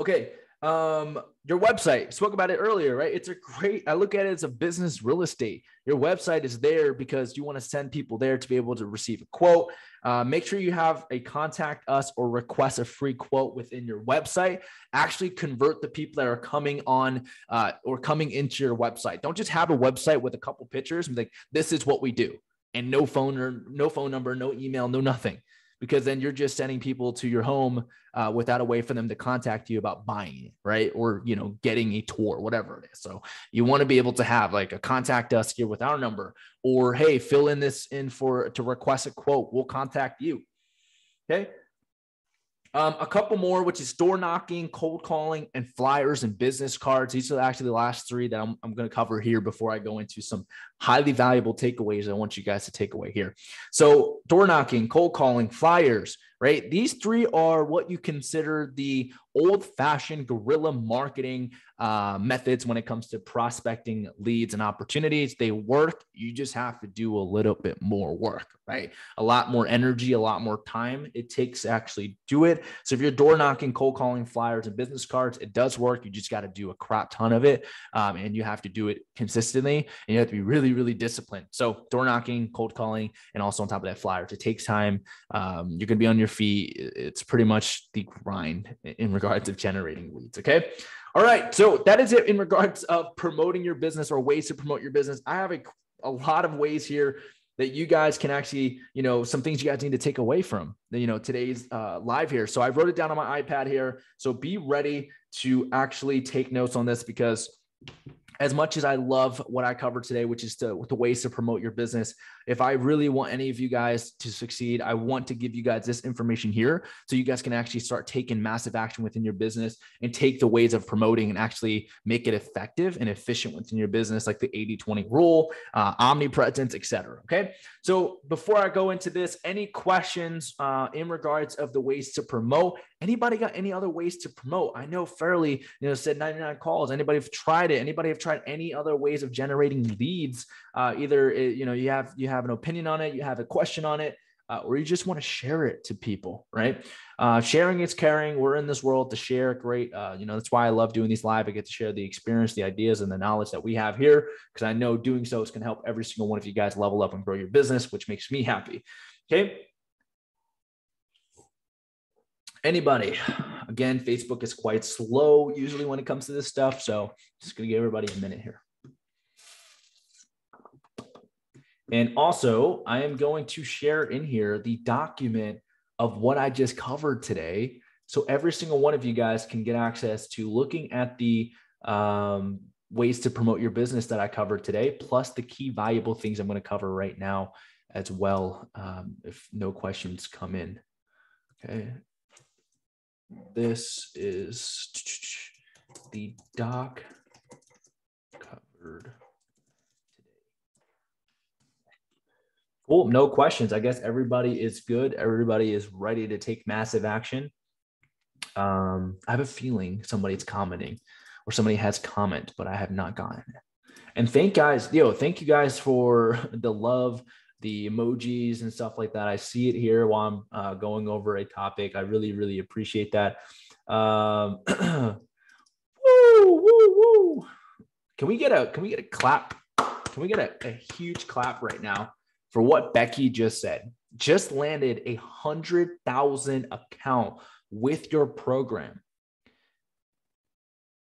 okay. Um, your website spoke about it earlier, right? It's a great, I look at it as a business real estate. Your website is there because you want to send people there to be able to receive a quote. Uh, make sure you have a contact us or request a free quote within your website. Actually, convert the people that are coming on uh, or coming into your website. Don't just have a website with a couple pictures and be like, this is what we do, and no phone or no phone number, no email, no nothing because then you're just sending people to your home uh, without a way for them to contact you about buying it, right? Or you know, getting a tour, whatever it is. So you want to be able to have like a contact us here with our number, or hey, fill in this in for to request a quote. We'll contact you. Okay. Um, a couple more, which is door knocking, cold calling, and flyers and business cards. These are actually the last three that I'm, I'm going to cover here before I go into some highly valuable takeaways I want you guys to take away here. So, door knocking, cold calling, flyers, right? These three are what you consider the old fashioned guerrilla marketing uh, methods when it comes to prospecting leads and opportunities. They work. You just have to do a little bit more work, right? A lot more energy, a lot more time it takes to actually do it. So if you're door knocking, cold calling, flyers, and business cards, it does work. You just got to do a crap ton of it. Um, and you have to do it consistently and you have to be really, really disciplined. So door knocking, cold calling, and also on top of that, flyers. It takes time. Um, you're going to be on your feet. It's pretty much the grind in regards of generating leads. Okay. All right. So that is it in regards of promoting your business or ways to promote your business. I have a, a lot of ways here that you guys can actually, you know, some things you guys need to take away from, you know, today's uh, live here. So I wrote it down on my iPad here. So be ready to actually take notes on this because as much as I love what I covered today, which is to, the ways to promote your business, if I really want any of you guys to succeed, I want to give you guys this information here so you guys can actually start taking massive action within your business and take the ways of promoting and actually make it effective and efficient within your business, like the 80 20 rule, uh, omnipresence, etc. Okay. So before I go into this, any questions uh, in regards of the ways to promote? Anybody got any other ways to promote? I know Fairly, you know, said 99 calls. Anybody have tried it? Anybody have tried any other ways of generating leads? Uh, either it, you know you have you have an opinion on it, you have a question on it, uh, or you just want to share it to people, right? Uh, sharing is caring. We're in this world to share. Great. Uh, you know, that's why I love doing these live. I get to share the experience, the ideas, and the knowledge that we have here because I know doing so is going to help every single one of you guys level up and grow your business, which makes me happy. Okay. Anybody? Again, Facebook is quite slow usually when it comes to this stuff. So just going to give everybody a minute here. And also, I am going to share in here the document of what I just covered today. So every single one of you guys can get access to looking at the um, ways to promote your business that I covered today, plus the key valuable things I'm going to cover right now as well, um, if no questions come in. Okay. This is the doc covered. Cool. No questions. I guess everybody is good. Everybody is ready to take massive action. Um, I have a feeling somebody's commenting or somebody has comment, but I have not gotten it. And thank guys, yo, thank you guys for <laughs> the love, the emojis and stuff like that. I see it here while I'm uh, going over a topic. I really, really appreciate that. Um, <clears throat> woo, woo, woo. Can we get a can we get a clap? Can we get a, a huge clap right now for what Becky just said. Just landed a hundred thousand account with your program.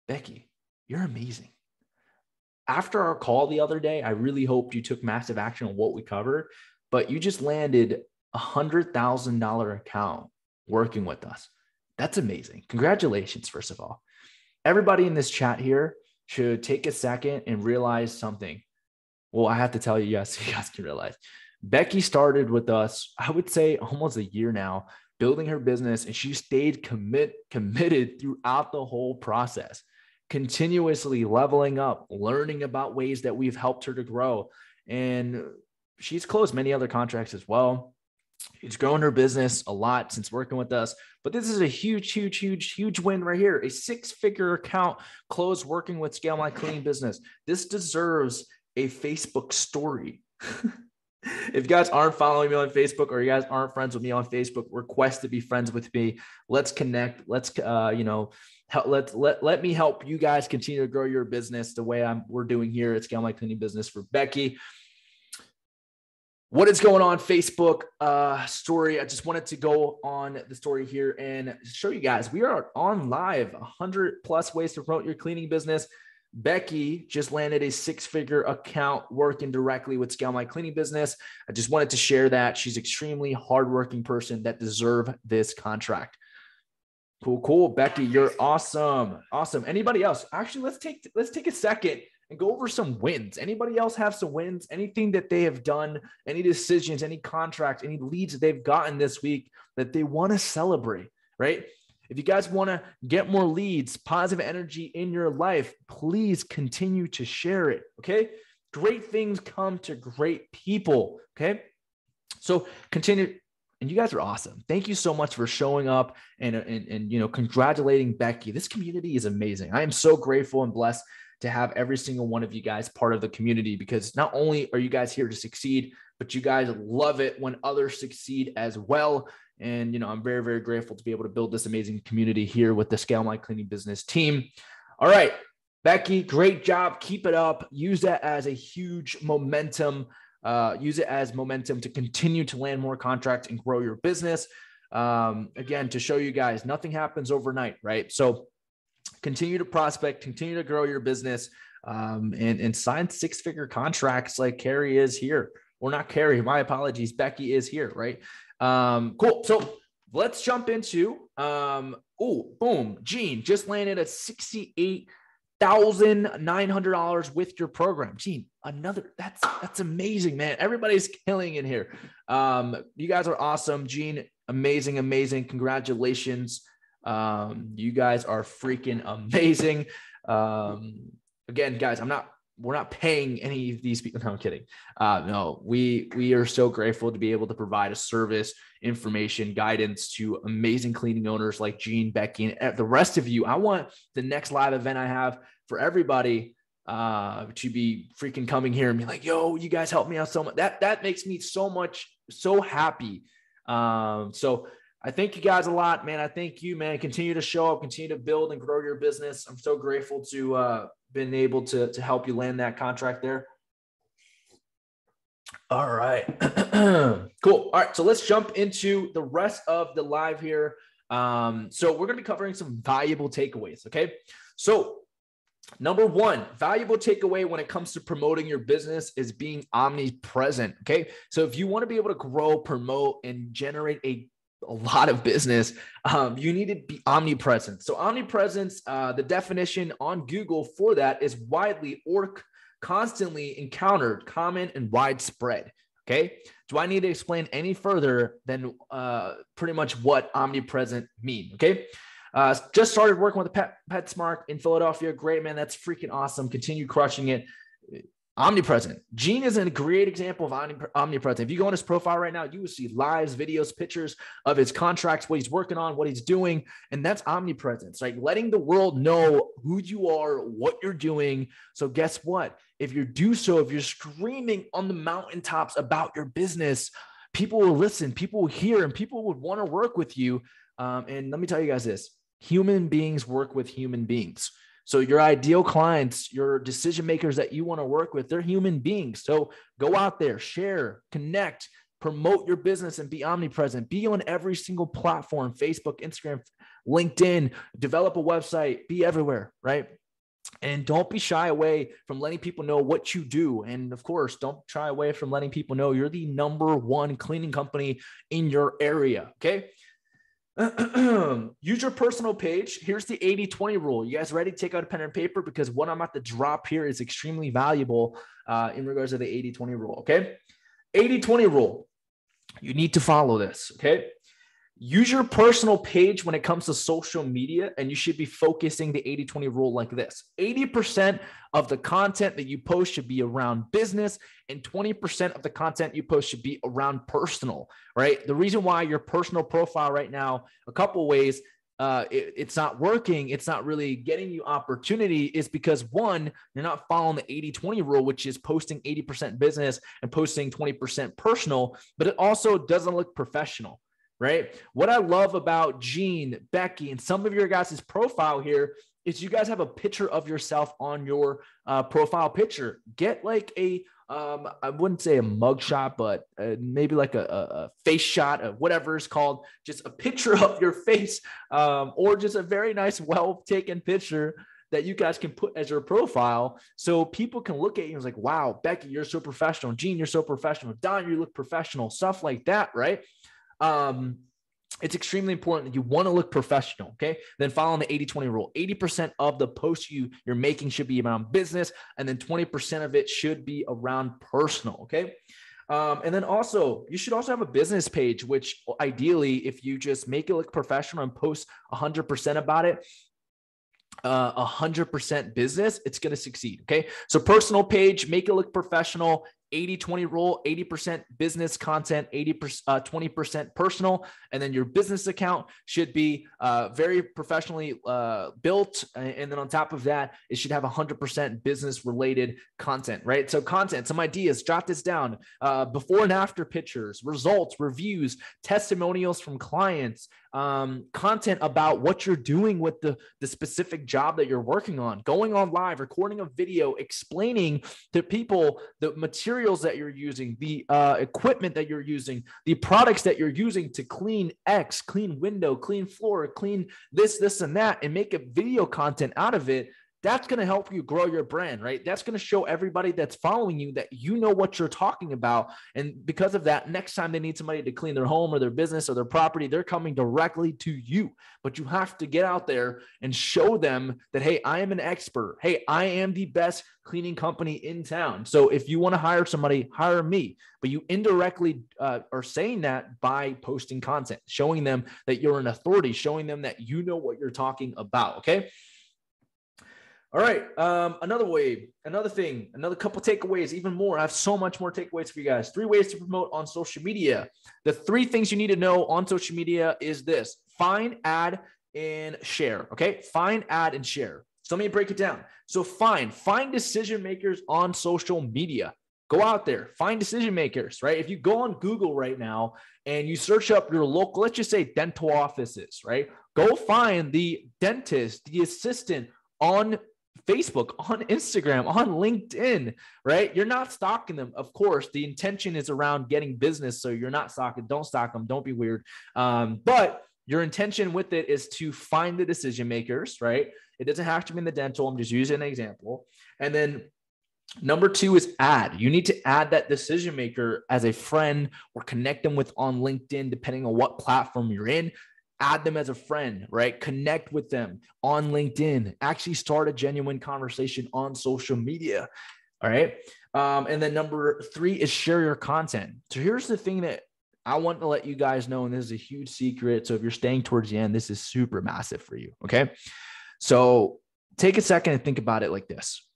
Becky, you're amazing. After our call the other day, I really hoped you took massive action on what we covered, but you just landed a hundred thousand dollar account working with us. That's amazing. Congratulations, first of all. Everybody in this chat here should take a second and realize something well, I have to tell you, yes, <laughs> you guys can realize Becky started with us, I would say almost a year now, building her business, and she stayed commit committed throughout the whole process, continuously leveling up, learning about ways that we've helped her to grow. And she's closed many other contracts as well. She's grown her business a lot since working with us. But this is a huge, huge, huge, huge win right here. A six figure account closed working with Scale My Cleaning Business. This deserves a Facebook story. <laughs> if you guys aren't following me on Facebook or you guys aren't friends with me on Facebook, request to be friends with me. Let's connect. Let's uh, you know, help, let let let me help you guys continue to grow your business the way I'm we're doing here at Scale My Cleaning Business for Becky. What is going on Facebook uh, story? I just wanted to go on the story here and show you guys we are on live 100 plus ways to promote your cleaning business. Becky just landed a six figure account working directly with Scale My Cleaning Business. I just wanted to share that. She's extremely hardworking person that deserve this contract. Cool, cool. Becky, you're awesome. Awesome. Anybody else? Actually, let's take let's take a second and go over some wins. Anybody else have some wins? Anything that they have done, any decisions, any contracts, any leads that they've gotten this week that they want to celebrate, right? If you guys want to get more leads, positive energy in your life, please continue to share it. Okay. Great things come to great people. Okay. So continue. And you guys are awesome. Thank you so much for showing up and, and, and you know, congratulating Becky. This community is amazing. I am so grateful and blessed to have every single one of you guys part of the community because not only are you guys here to succeed, but you guys love it when others succeed as well. And, you know, I'm very, very grateful to be able to build this amazing community here with the Scale My Cleaning Business team. All right, Becky, great job. Keep it up. Use that as a huge momentum. Uh, use it as momentum to continue to land more contracts and grow your business. Um, again, to show you guys, nothing happens overnight, right? So continue to prospect, continue to grow your business, um, and, and sign six figure contracts like Carrie is here. Or not Carrie, my apologies. Becky is here, right? Um, cool. So let's jump into um, oh, boom. Gene just landed at sixty-eight thousand nine hundred dollars with your program. Gene, another that's that's amazing, man. Everybody's <laughs> killing in here. Um, you guys are awesome. Gene, amazing, amazing. Congratulations. Um, you guys are freaking amazing. Um, again, guys, I'm not we're not paying any of these people. <laughs> No, I'm kidding. Uh, no, we we are so grateful to be able to provide a service, information, guidance to amazing cleaning owners like Gene, Becky, and the rest of you. I want the next live event I have for everybody uh, to be freaking coming here and be like, "Yo, you guys help me out so much." That that makes me so much so happy. Um, so I thank you guys a lot, man. I thank you, man. Continue to show up, continue to build and grow your business. I'm so grateful to uh, been able to, to help you land that contract there? All right. <clears throat> cool. All right. So let's jump into the rest of the live here. Um, so we're going to be covering some valuable takeaways. Okay. So, number one, valuable takeaway when it comes to promoting your business is being omnipresent. Okay. So, if you want to be able to grow, promote, and generate a a lot of business, um, you need to be omnipresent. So, omnipresence, uh, the definition on Google for that is widely or constantly encountered, common, and widespread. Okay. Do I need to explain any further than uh, pretty much what omnipresent mean? Okay. Uh, just started working with pet PetSmart in Philadelphia. Great, man. That's freaking awesome. Continue crushing it omnipresent. Gene is a great example of omnipresent. If you go on his profile right now, you will see lives, videos, pictures of his contracts, what he's working on, what he's doing. And that's omnipresence, like letting the world know who you are, what you're doing. So, guess what? If you do so, if you're screaming on the mountaintops about your business, people will listen, people will hear, and people would want to work with you. Um, and let me tell you guys this human beings work with human beings. So your ideal clients, your decision makers that you want to work with, they're human beings. So go out there, share, connect, promote your business and be omnipresent. Be on every single platform, Facebook, Instagram, LinkedIn, develop a website, be everywhere, right? And don't be shy away from letting people know what you do. And of course, don't shy away from letting people know you're the number one cleaning company in your area. Okay. <clears throat> use your personal page. Here's the 80 20 rule. You guys ready? Take out a pen and paper because what I'm about to drop here is extremely valuable uh, in regards to the 80 20 rule. Okay. 80 20 rule. You need to follow this. Okay use your personal page when it comes to social media and you should be focusing the 80 20 rule like this. 80% of the content that you post should be around business and 20% of the content you post should be around personal right? The reason why your personal profile right now a couple ways uh, it, it's not working, it's not really getting you opportunity is because one, you're not following the 80 20 rule, which is posting 80% business and posting 20% personal, but it also doesn't look professional, right? What I love about Gene, Becky, and some of your guys' profile here is you guys have a picture of yourself on your uh, profile picture. Get like a um, I wouldn't say a mug shot, but uh, maybe like a, a, face shot of whatever is called, just a picture <laughs> of your face, um, or just a very nice, well taken picture that you guys can put as your profile so people can look at you and like, wow, Becky, you're so professional. Gene, you're so professional. Don, you look professional. Stuff like that, right? Um, it's extremely important that you want to look professional. Okay. Then following the 80 20 rule 80% of the posts you, you're making should be around business, and then 20% of it should be around personal. Okay. Um, and then also, you should also have a business page, which ideally, if you just make it look professional and post 100% about it, uh, 100% business, it's going to succeed. Okay. So, personal page, make it look professional, 80 20 rule 80% business content 80% uh, 20% personal and then your business account should be uh, very professionally uh, built and then on top of that it should have 100% business related content right? So content some ideas jot this down. Uh, before and after pictures results reviews testimonials from clients um, content about what you're doing with the, the specific job that you're working on. Going on live recording a video explaining to people the materials that you're using, the uh, equipment that you're using, the products that you're using to clean X, clean window, clean floor, clean this, this, and that, and make a video content out of it that's going to help you grow your brand, right? That's going to show everybody that's following you that you know what you're talking about. And because of that, next time they need somebody to clean their home or their business or their property, they're coming directly to you. But you have to get out there and show them that, hey, I am an expert. Hey, I am the best cleaning company in town. So if you want to hire somebody, hire me. But you indirectly uh, are saying that by posting content, showing them that you're an authority, showing them that you know what you're talking about. Okay. All right. Um, another way, another thing, another couple takeaways, even more. I have so much more takeaways for you guys. Three ways to promote on social media. The three things you need to know on social media is this find, add, and share. Okay. Find, add, and share. So let me break it down. So find, find decision makers on social media. Go out there, find decision makers, right? If you go on Google right now and you search up your local, let's just say dental offices, right? Go find the dentist, the assistant on Facebook, <laughs> on Instagram, on LinkedIn, right? You're not stalking them. Of course, the intention is around getting business. So you're not stalking, don't stalk them, don't be weird. Um, but your intention with it is to find the decision makers, right? It doesn't have to be in the dental. I'm just using an example. And then Number two is add. You need to add that decision maker as a friend or connect them with on LinkedIn, depending on what platform you're in add them as a friend, right? Connect with them on LinkedIn, actually start a genuine conversation on social media. All right. Um, and then number three is share your content. So here's the thing that I want to let you guys know, and this is a huge secret. So if you're staying towards the end, this is super massive for you. Okay. So take a second and think about it like this.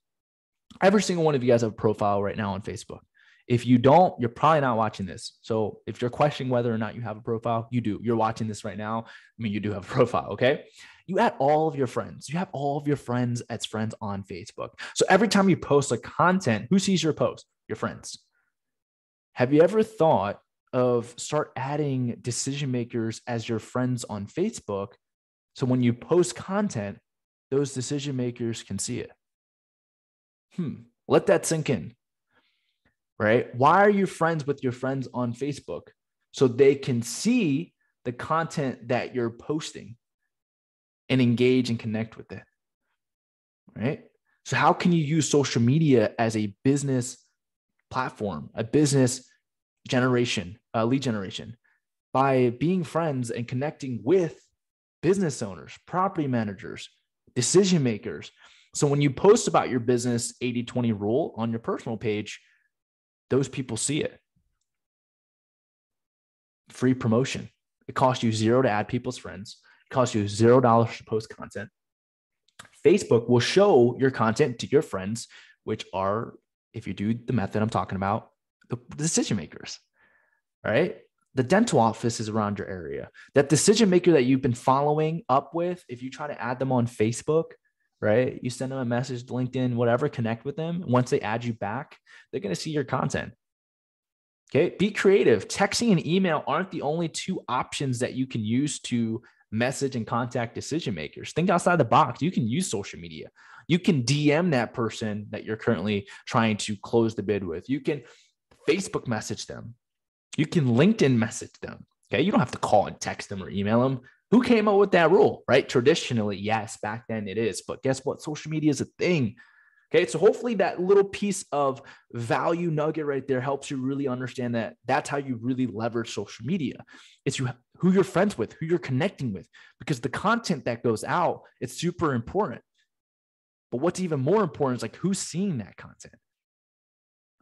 Every single one of you guys have a profile right now on Facebook. If you don't, you're probably not watching this. So if you're questioning whether or not you have a profile, you do. You're watching this right now. I mean, you do have a <laughs> profile. Okay. You add all of your friends. You have all of your friends as friends on Facebook. So every time you post a content, who sees your post? Your friends. Have you ever thought of start adding decision makers as your friends on Facebook? So when you post content, those decision makers can see it. Hmm. Let that sink in right? Why are you friends with your friends on Facebook? So they can see the content that you're posting and engage and connect with it, right? So, how can you use social media as a business platform, a business generation, lead generation? By being friends and connecting with business owners, property managers, decision makers. So, when you post about your business 80 20 rule on your personal page, those people see it. Free promotion. It costs you zero to add people's friends. It costs you zero dollars to post content. Facebook will show your content to your friends, which are, if you do the method I'm talking about, the decision makers. Right. the dental office is around your area. That decision maker that you've been following up with, if you try to add them on Facebook, right? You send them a message, LinkedIn, whatever, connect with them. Once they add you back, they're going to see your content. Okay. Be creative. Texting and email aren't the only two options that you can use to message and contact decision makers. Think outside the box. You can use social media. You can DM that person that you're currently trying to close the bid with. You can Facebook message them. You can LinkedIn message them. Okay. You don't have to call and text them or email them. Who came up with that rule, right? Traditionally, yes, back then it is. But guess what? Social media is a thing. Okay. So hopefully that little piece of value nugget right there helps you really understand that that's how you really leverage social media. It's you who you're friends with, who you're connecting with, because the content that goes out, it's super important. But what's even more important is like who's seeing that content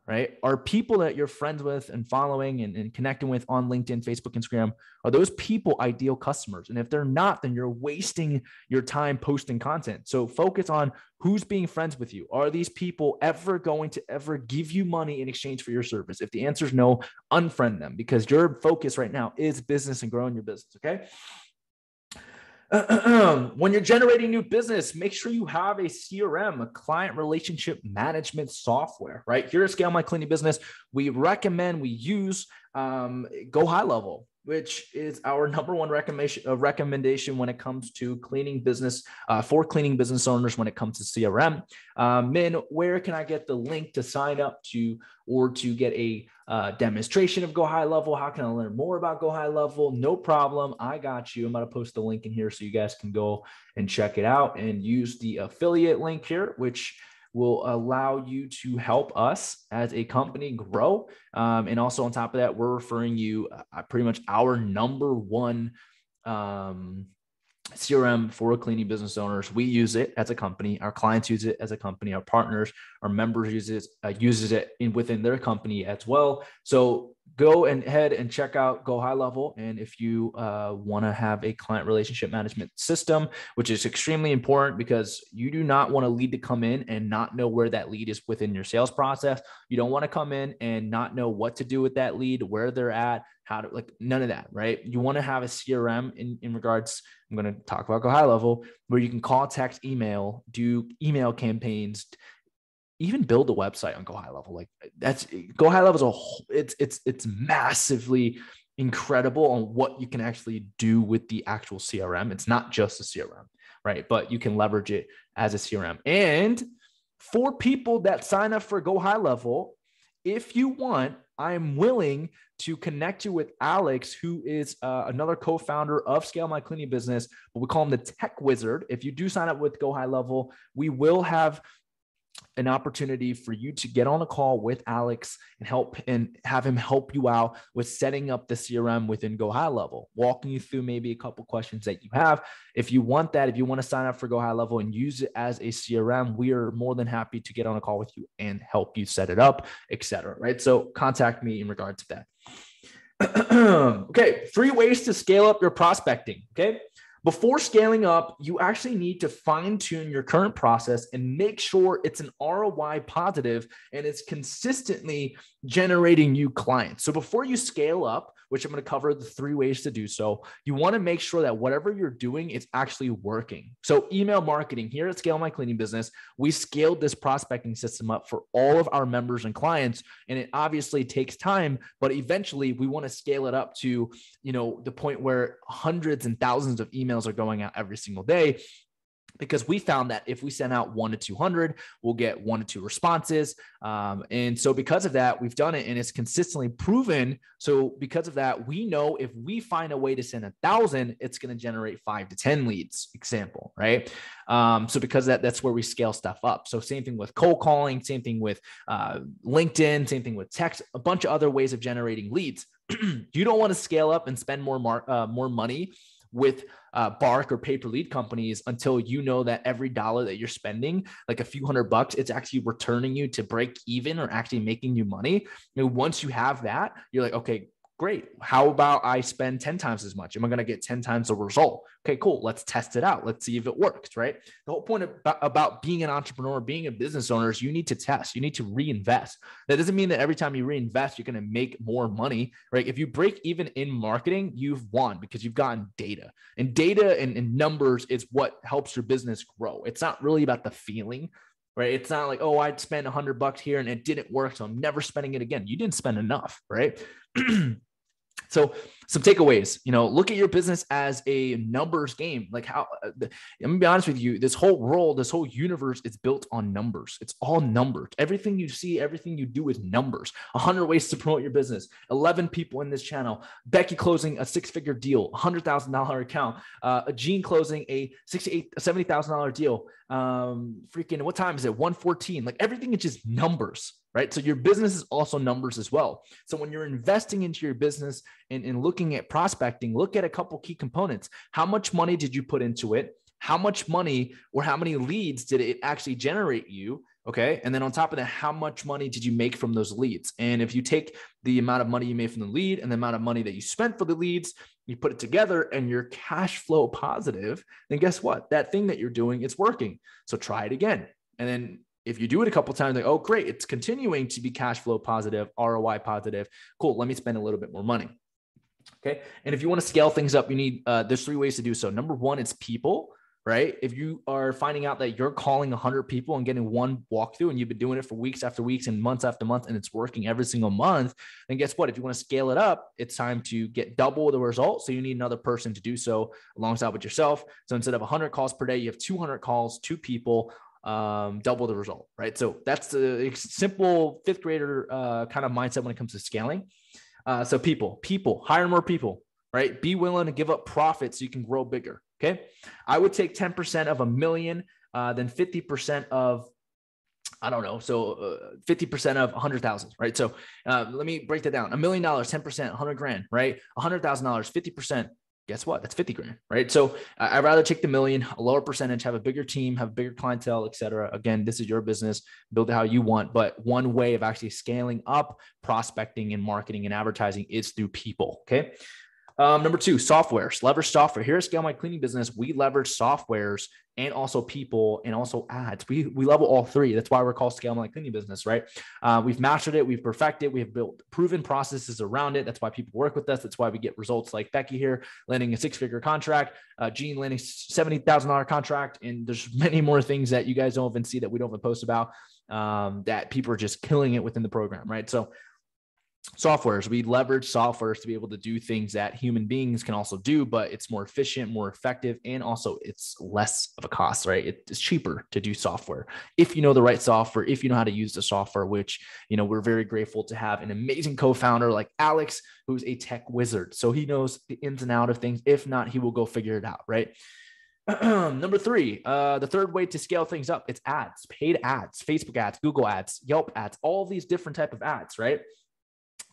right? Are people that you're friends with and following and, and, connecting with on LinkedIn, Facebook, Instagram, are those people ideal customers? And if they're not, then you're wasting your time posting content. So focus on who's being friends with you. Are these people ever going to ever give you money in exchange for your service? If the answer is no, unfriend them because your focus right now is business and growing your business. Okay. <clears throat> when you're generating new business, make sure you have a CRM, a client relationship management software, right? Here at Scale My Cleaning Business, we recommend we use um, Go High Level which is our <laughs> number one recommendation uh, recommendation when it comes to cleaning business uh, for cleaning business owners when it comes to CRM. Uh, Minh, where can I get the link to sign up to or to get a uh, demonstration of Go High Level? How can I learn more about Go High Level? No problem. I got you. I'm going to post the link in here so you guys can go and check it out and use the affiliate link here, which will allow you to help us as a company grow. Um, and also on top of that, we're referring you uh, pretty much our number one um, CRM for cleaning business owners. We use it as a company. Our clients use it as a company. Our partners, our members use it, uh, uses it in within their company as well. So go and head and check out Go High Level. And if you uh, want to have a client relationship management system, which is extremely important because you do not want a lead to come in and not know where that lead is within your sales process. You don't want to come in and not know what to do with that lead, where they're at, how to like none of that, right? You want to have a CRM in, in regards. I'm going to talk about Go High Level where you can call, text, email, do email campaigns, even build a website on Go High Level. Like that's Go High Level is a whole, it's it's it's massively incredible on what you can actually do with the actual CRM. It's not just a CRM, right? But you can leverage it as a CRM. And for people that sign up for Go High Level, if you want, I'm willing to connect you with Alex, who is uh, another co-founder of Scale My Cleaning Business, but we call him the Tech Wizard. If you do sign up with Go High Level, we will have an opportunity for you to get on a call with Alex and help and have him help you out with setting up the CRM within Go High Level, walking you through maybe a couple questions that you have. If you want that, if you want to sign up for Go High Level and use it as a CRM, we are more than happy to get on a call with you and help you set it up, etc. Right. So contact me in regard to that. <clears throat> okay, three ways to scale up your prospecting. Okay. Before scaling up, you actually need to fine tune your current process and make sure it's an ROI positive and it's consistently generating new clients. So before you scale up, which I'm going to cover the three ways to do so. You want to make sure that whatever you're doing is actually working. So, email marketing here at Scale My Cleaning Business, we scaled this prospecting system up for all of our members and clients. And it obviously takes time, but eventually we want to scale it up to, you know, the point where hundreds and thousands of emails are going out every single day because we found that if we send out one to 200, we'll get one to two responses. Um, and so, because of that, we've done it and it's consistently proven. So, because of that, we know if we find a way to send a thousand, it's going to generate five to 10 leads, example, right? Um, so, because that, that's where we scale stuff up. So, same thing with cold calling, same thing with uh, LinkedIn, same thing with text, a bunch of other ways of generating leads. <clears throat> you don't want to scale up and spend more, mar- uh, more money with uh, bark or pay per lead companies until you know that every dollar that you're spending, like a few hundred bucks, it's actually returning you to break even or actually making you money. And once you have that, you're like, okay, Great. How about I spend 10 times as much? Am I going to get 10 times the result? Okay, cool. Let's test it out. Let's see if it works, right? The whole point about, about being an entrepreneur, being a business owner is you need to test, you need to reinvest. That doesn't mean that every time you reinvest, you're going to make more money, right? If you break even in marketing, you've won because you've gotten data. And data and, and numbers is what helps your business grow. It's not really about the feeling right? It's not like, oh, I'd spend a hundred bucks here and it didn't work. So I'm never spending it again. You didn't spend enough, right? <clears throat> So some takeaways, you know, look at your business as a numbers game. Like how uh, I'm gonna be honest with you, this whole world, this whole universe is built on numbers. It's all numbers. Everything you see, everything you do is numbers. 100 ways to promote your business. 11 people in this channel. Becky closing a six-figure deal, $100,000 account. Uh, Gene closing a 68 $70,000 deal. Um, freaking what time is it? 114. Like everything is just numbers right? So your business is also numbers as well. So when you're investing into your business and, and looking at prospecting, look at a couple key components. How much money did you put into it? How much money or how many leads did it actually generate you? Okay. And then on top of that, how much money did you make from those leads? And if you take the amount of money you made from the lead and the amount of money that you spent for the leads, you put it together and you're cash flow positive, then guess what? That thing that you're doing, it's working. So try it again. And then if you do it a couple times, like, oh, great, it's continuing to be cash flow positive, ROI positive. Cool. Let me spend a little bit more money. Okay. And if you want to scale things up, you need, uh, there's three ways to do so. Number one, it's people, right? If you are finding out that you're calling 100 people and getting one walkthrough and you've been doing it for weeks after weeks and months after month and it's working every single month, then guess what? If you want to scale it up, it's time to get double the result. So you need another person to do so alongside with yourself. So instead of 100 calls per day, you have 200 calls, two people um, double the result, right? So that's the simple fifth grader uh, kind of mindset when it comes to scaling. Uh, so people, people, hire more people, right? Be willing to give up profit so you can grow bigger. Okay. I would take 10% of a million, uh, then 50% of I don't know. So uh, 50% of 100,000, right? So uh, let me break that down. A million dollars, 10%, 100 grand, right? $100,000, 50%, guess what? That's 50 grand, right? So I'd rather take the million, a lower percentage, have a bigger team, have bigger clientele, et cetera. Again, this is your business, build it how you want. But one way of actually scaling up prospecting and marketing and advertising is through people. Okay. Um, number two, softwares. Leverage software. Here at Scale My Cleaning Business, we leverage softwares and also people and also ads. We we level all three. That's why we're called Scale My Cleaning Business, right? Uh, we've mastered it. We've perfected. We have built proven processes around it. That's why people work with us. That's why we get results like Becky here landing a six-figure contract, uh, Gene landing seventy thousand dollar contract, and there's <laughs> many more things that you guys don't even see that we don't even post about. Um, that people are just killing it within the program, right? So softwares. We leverage softwares to be able to do things that human beings can also do, but it's more efficient, more effective, and also it's less of a cost, right? It's cheaper to do software if you know the right software, if you know how to use the software, which, you know, we're very grateful to have an amazing co founder like Alex, who's a tech wizard. So he knows the ins and out of things. If not, he will go figure it out, right? <clears throat> Number three, uh, the third way to scale things up, it's ads, paid ads, Facebook ads, Google ads, Yelp ads, all these different type of ads, right?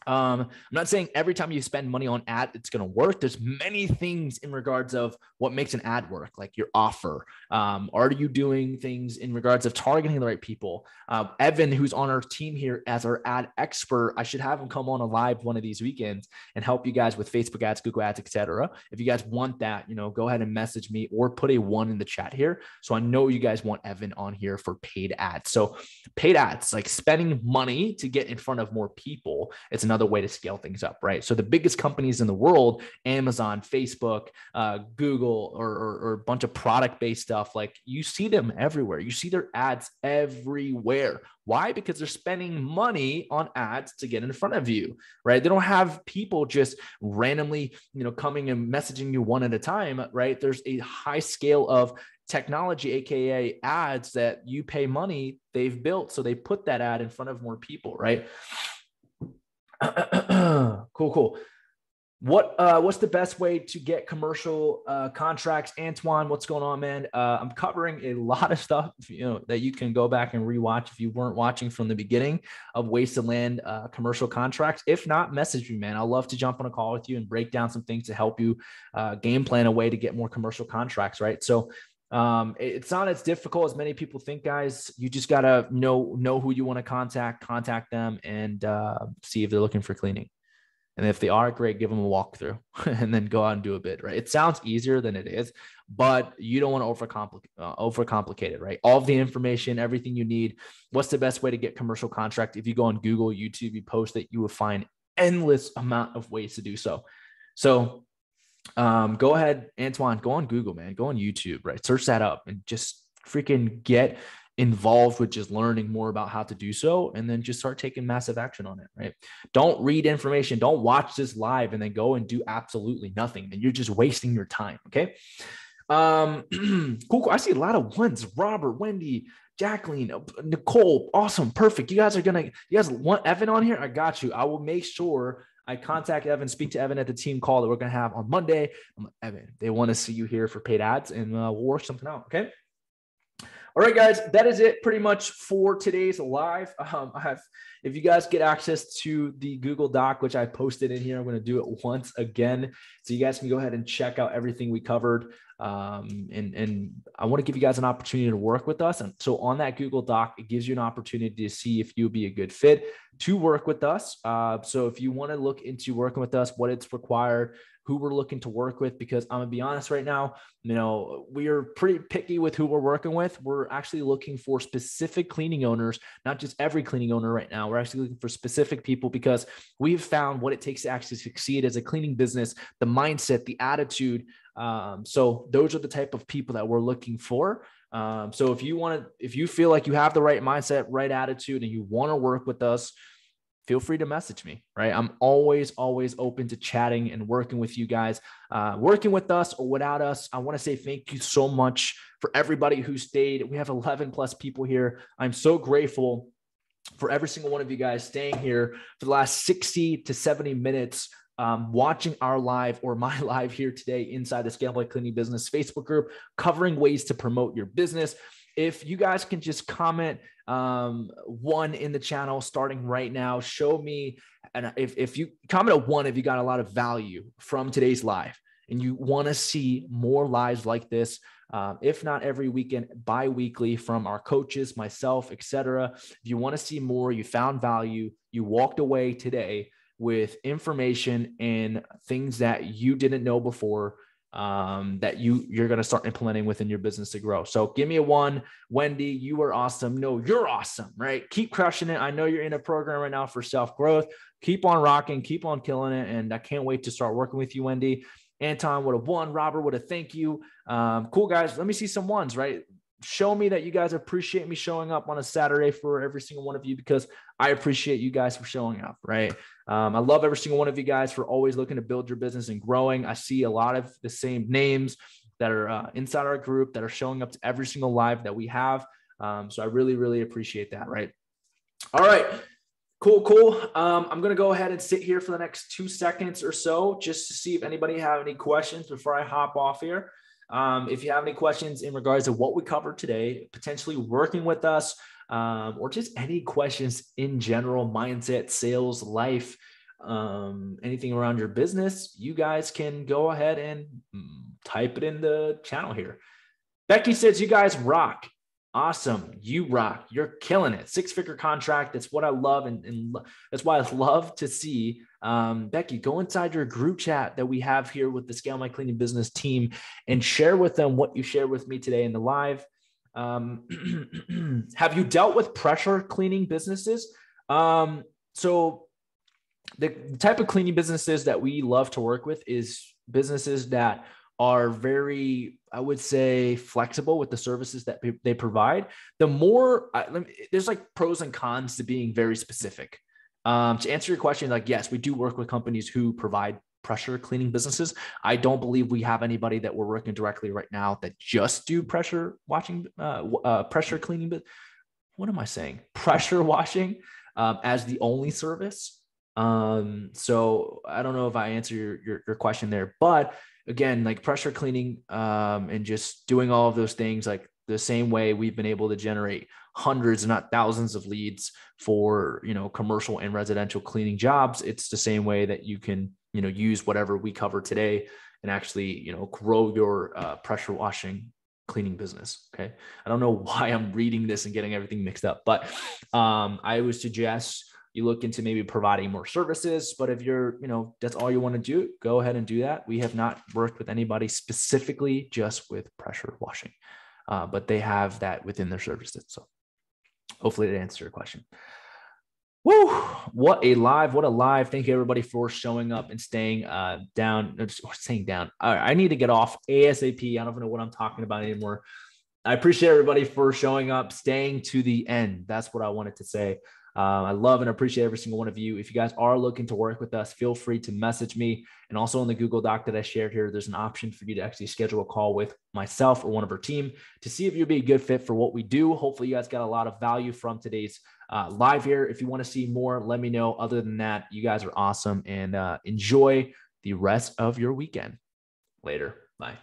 Um, I'm not saying every time you spend money on ad, it's going to work. There's many things in regards of what makes an ad work, like your offer. Um, are you doing things in regards of targeting the right people? Uh, Evan, who's on our team here as our ad expert, I should have him come on a live one of these weekends and help you guys with Facebook ads, Google ads, etc. If you guys want that, you know, go ahead and message me or put a one in the chat here. So I know you guys want Evan on here for paid ads. So paid ads, like spending money to get in front of more people. It's another way to scale things up, right? So the biggest companies in the world, Amazon, Facebook, uh, Google, or, or, or a bunch of product based stuff, like you see them everywhere. You see their ads everywhere. Why? Because they're spending money on ads to get in front of you, right? They don't have people just randomly, you know, coming and messaging you one at a time, right? There's a high scale of technology, aka ads that you pay money, they've built. So they put that ad in front of more people, right? <clears throat> cool, cool. What uh, what's the best way to get commercial uh, contracts, Antoine? What's going on, man? Uh, I'm covering a lot of stuff, you know, that you can go back and rewatch if you weren't watching from the beginning of Ways to Land uh, commercial contracts. If not, message me, man. I'd love to jump on a call with you and break down some things to help you uh, game plan a way to get more commercial contracts, right? So um, it's not as difficult as many people think, guys. You just gotta know know who you want to contact, contact them, and uh, see if they're looking for cleaning. And if they are great, give them a walkthrough <laughs> and then go out and do a bid, right? It sounds easier than it is, but you don't want to overcomplicate, uh, overcomplicate it, right? All the information, everything you need. What's the best way to get commercial contract? If you go on Google, YouTube, you post it, you will find endless amount of ways to do so. So um, go ahead, Antoine, go on Google, man, go on YouTube, right? Search that up and just freaking get involved with just learning more about how to do so and then just start taking massive action on it right? Don't read information. Don't watch this live and then go and do absolutely nothing and you're just wasting your time okay? Um <clears throat> cool, cool. I see a lot of ones. Robert wendy jacqueline uh, nicole awesome perfect. You guys are gonna you guys want evan on here? I got you. I will make sure I contact Evan, speak to Evan at the team call that we're going to have on Monday. I'm like, Evan, they want to see you here for paid ads and uh, we'll work something out. Okay. All right, guys, that is it pretty much for today's live. Um, I have, if you guys get access to the Google Doc, which I posted in here, I'm going to do it once again. So you guys can go ahead and check out everything we covered. Um, and, and I want to give you guys an opportunity to work with us. And so on that Google Doc, it gives you an opportunity to see if you'll be a good fit to work with us. Uh, so if you want to look into working with us, what it's required, who we're looking to work with because I'm gonna be honest right now, you know, we are pretty picky with who we're working with. We're actually looking for specific cleaning owners, not just every cleaning owner right now. We're actually looking for specific people because we've found what it takes to actually succeed as a cleaning business, the mindset, the attitude. Um, so those are the type of people that we're looking for. Um, so if you want to, if you feel like you have the right mindset, right attitude, and you want to work with us, feel free to message me, right? I'm always, always open to chatting and working with you guys, uh, working with us or without us. I want to say thank you so much for everybody who stayed. We have 11 plus people here. I'm so grateful for every single one of you guys staying here for the last 60 to 70 minutes. Um, watching our live or my <laughs> live here today inside the Scale Cleaning Business Facebook group, covering ways to promote your business if you guys can just comment um, one in the channel starting right now, show me. And if, if you comment a one, if you got a lot of value from today's live and you want to see more lives like this, um, if not every weekend, bi-weekly from our coaches, myself, etc. If you want to see more, you found value, you walked away today with information and things that you didn't know before um, that you you're going to start implementing within your business to grow. So give me a one, Wendy. You are awesome. No, you're awesome, right? Keep crushing it. I know you're in a program right now for self growth. Keep on rocking, keep on killing it, and I can't wait to start working with you, Wendy. Anton would have won. Robert would have thank you. Um, cool guys. Let me see some ones, right? Show me that you guys appreciate me showing up on a Saturday for every single one of you because I appreciate you guys for showing up, right? Um, I love every single one of you guys for always looking to build your business and growing. I see a lot of the same names that are uh, inside our group that are showing up to every single live that we have. Um, so I really, really appreciate that, right? All right. Cool, cool. Um, I'm going to go ahead and sit here for the next two seconds or so just to see if anybody have any questions before I hop off here. Um, if you have any questions in regards to what we covered today, potentially working with us, um, or just any questions in general, mindset, sales, life, um, anything around your business, you guys can go ahead and mm, type it in the channel here. Becky says, You guys rock. Awesome. You rock. You're killing it. Six figure contract. That's what I love. And, and that's why I love to see um, Becky, go inside your group chat that we have here with the Scale My Cleaning Business team and share with them what you shared with me today in the live. Um, <clears throat> have you dealt with pressure cleaning businesses? Um, so, the type of cleaning businesses that we love to work with is businesses that are very, I would say, flexible with the services that they provide. The more, me, there's like pros and cons to being very specific. Um, to answer your question, like, yes, we do work with companies who provide pressure cleaning businesses. I don't believe we have anybody that we're working directly right now that just do pressure washing, uh, uh, pressure cleaning. But what am I saying? <laughs> Pressure washing um, as the only service. Um, so I don't know if I answer your, your, your question there, but again, like pressure cleaning um, and just doing all of those things, like the same way we've been able to generate hundreds, not thousands of leads for, you know, commercial and residential cleaning jobs. It's the same way that you can, you know, use whatever we cover today and actually, you know, grow your uh, pressure washing cleaning business. Okay. I don't know <laughs> why I'm reading this and getting everything mixed up, but um, I would suggest you look into maybe providing more services. But if you're, you know, that's all you want to do, go ahead and do that. We have not worked with anybody specifically just with pressure washing, uh, but they have that within their services. So hopefully that answers your question. Woo! What a live! What a live! Thank you everybody for showing up and staying uh, down. Or staying down. I need to get off ASAP. I don't know what I'm talking about anymore. I appreciate everybody for showing up, staying to the end. That's what I wanted to say. Um, I love and appreciate every single one of you. If you guys are looking to work with us, feel free to message me. And also on the Google Doc that I shared here, there's an option for you to actually schedule a call with myself or one of our team to see if you'd be a good fit for what we do. Hopefully, you guys got a lot of value from today's uh, live here. If you want to see more, let me know. Other than that, you guys are awesome and uh, enjoy the rest of your weekend. Later. Bye.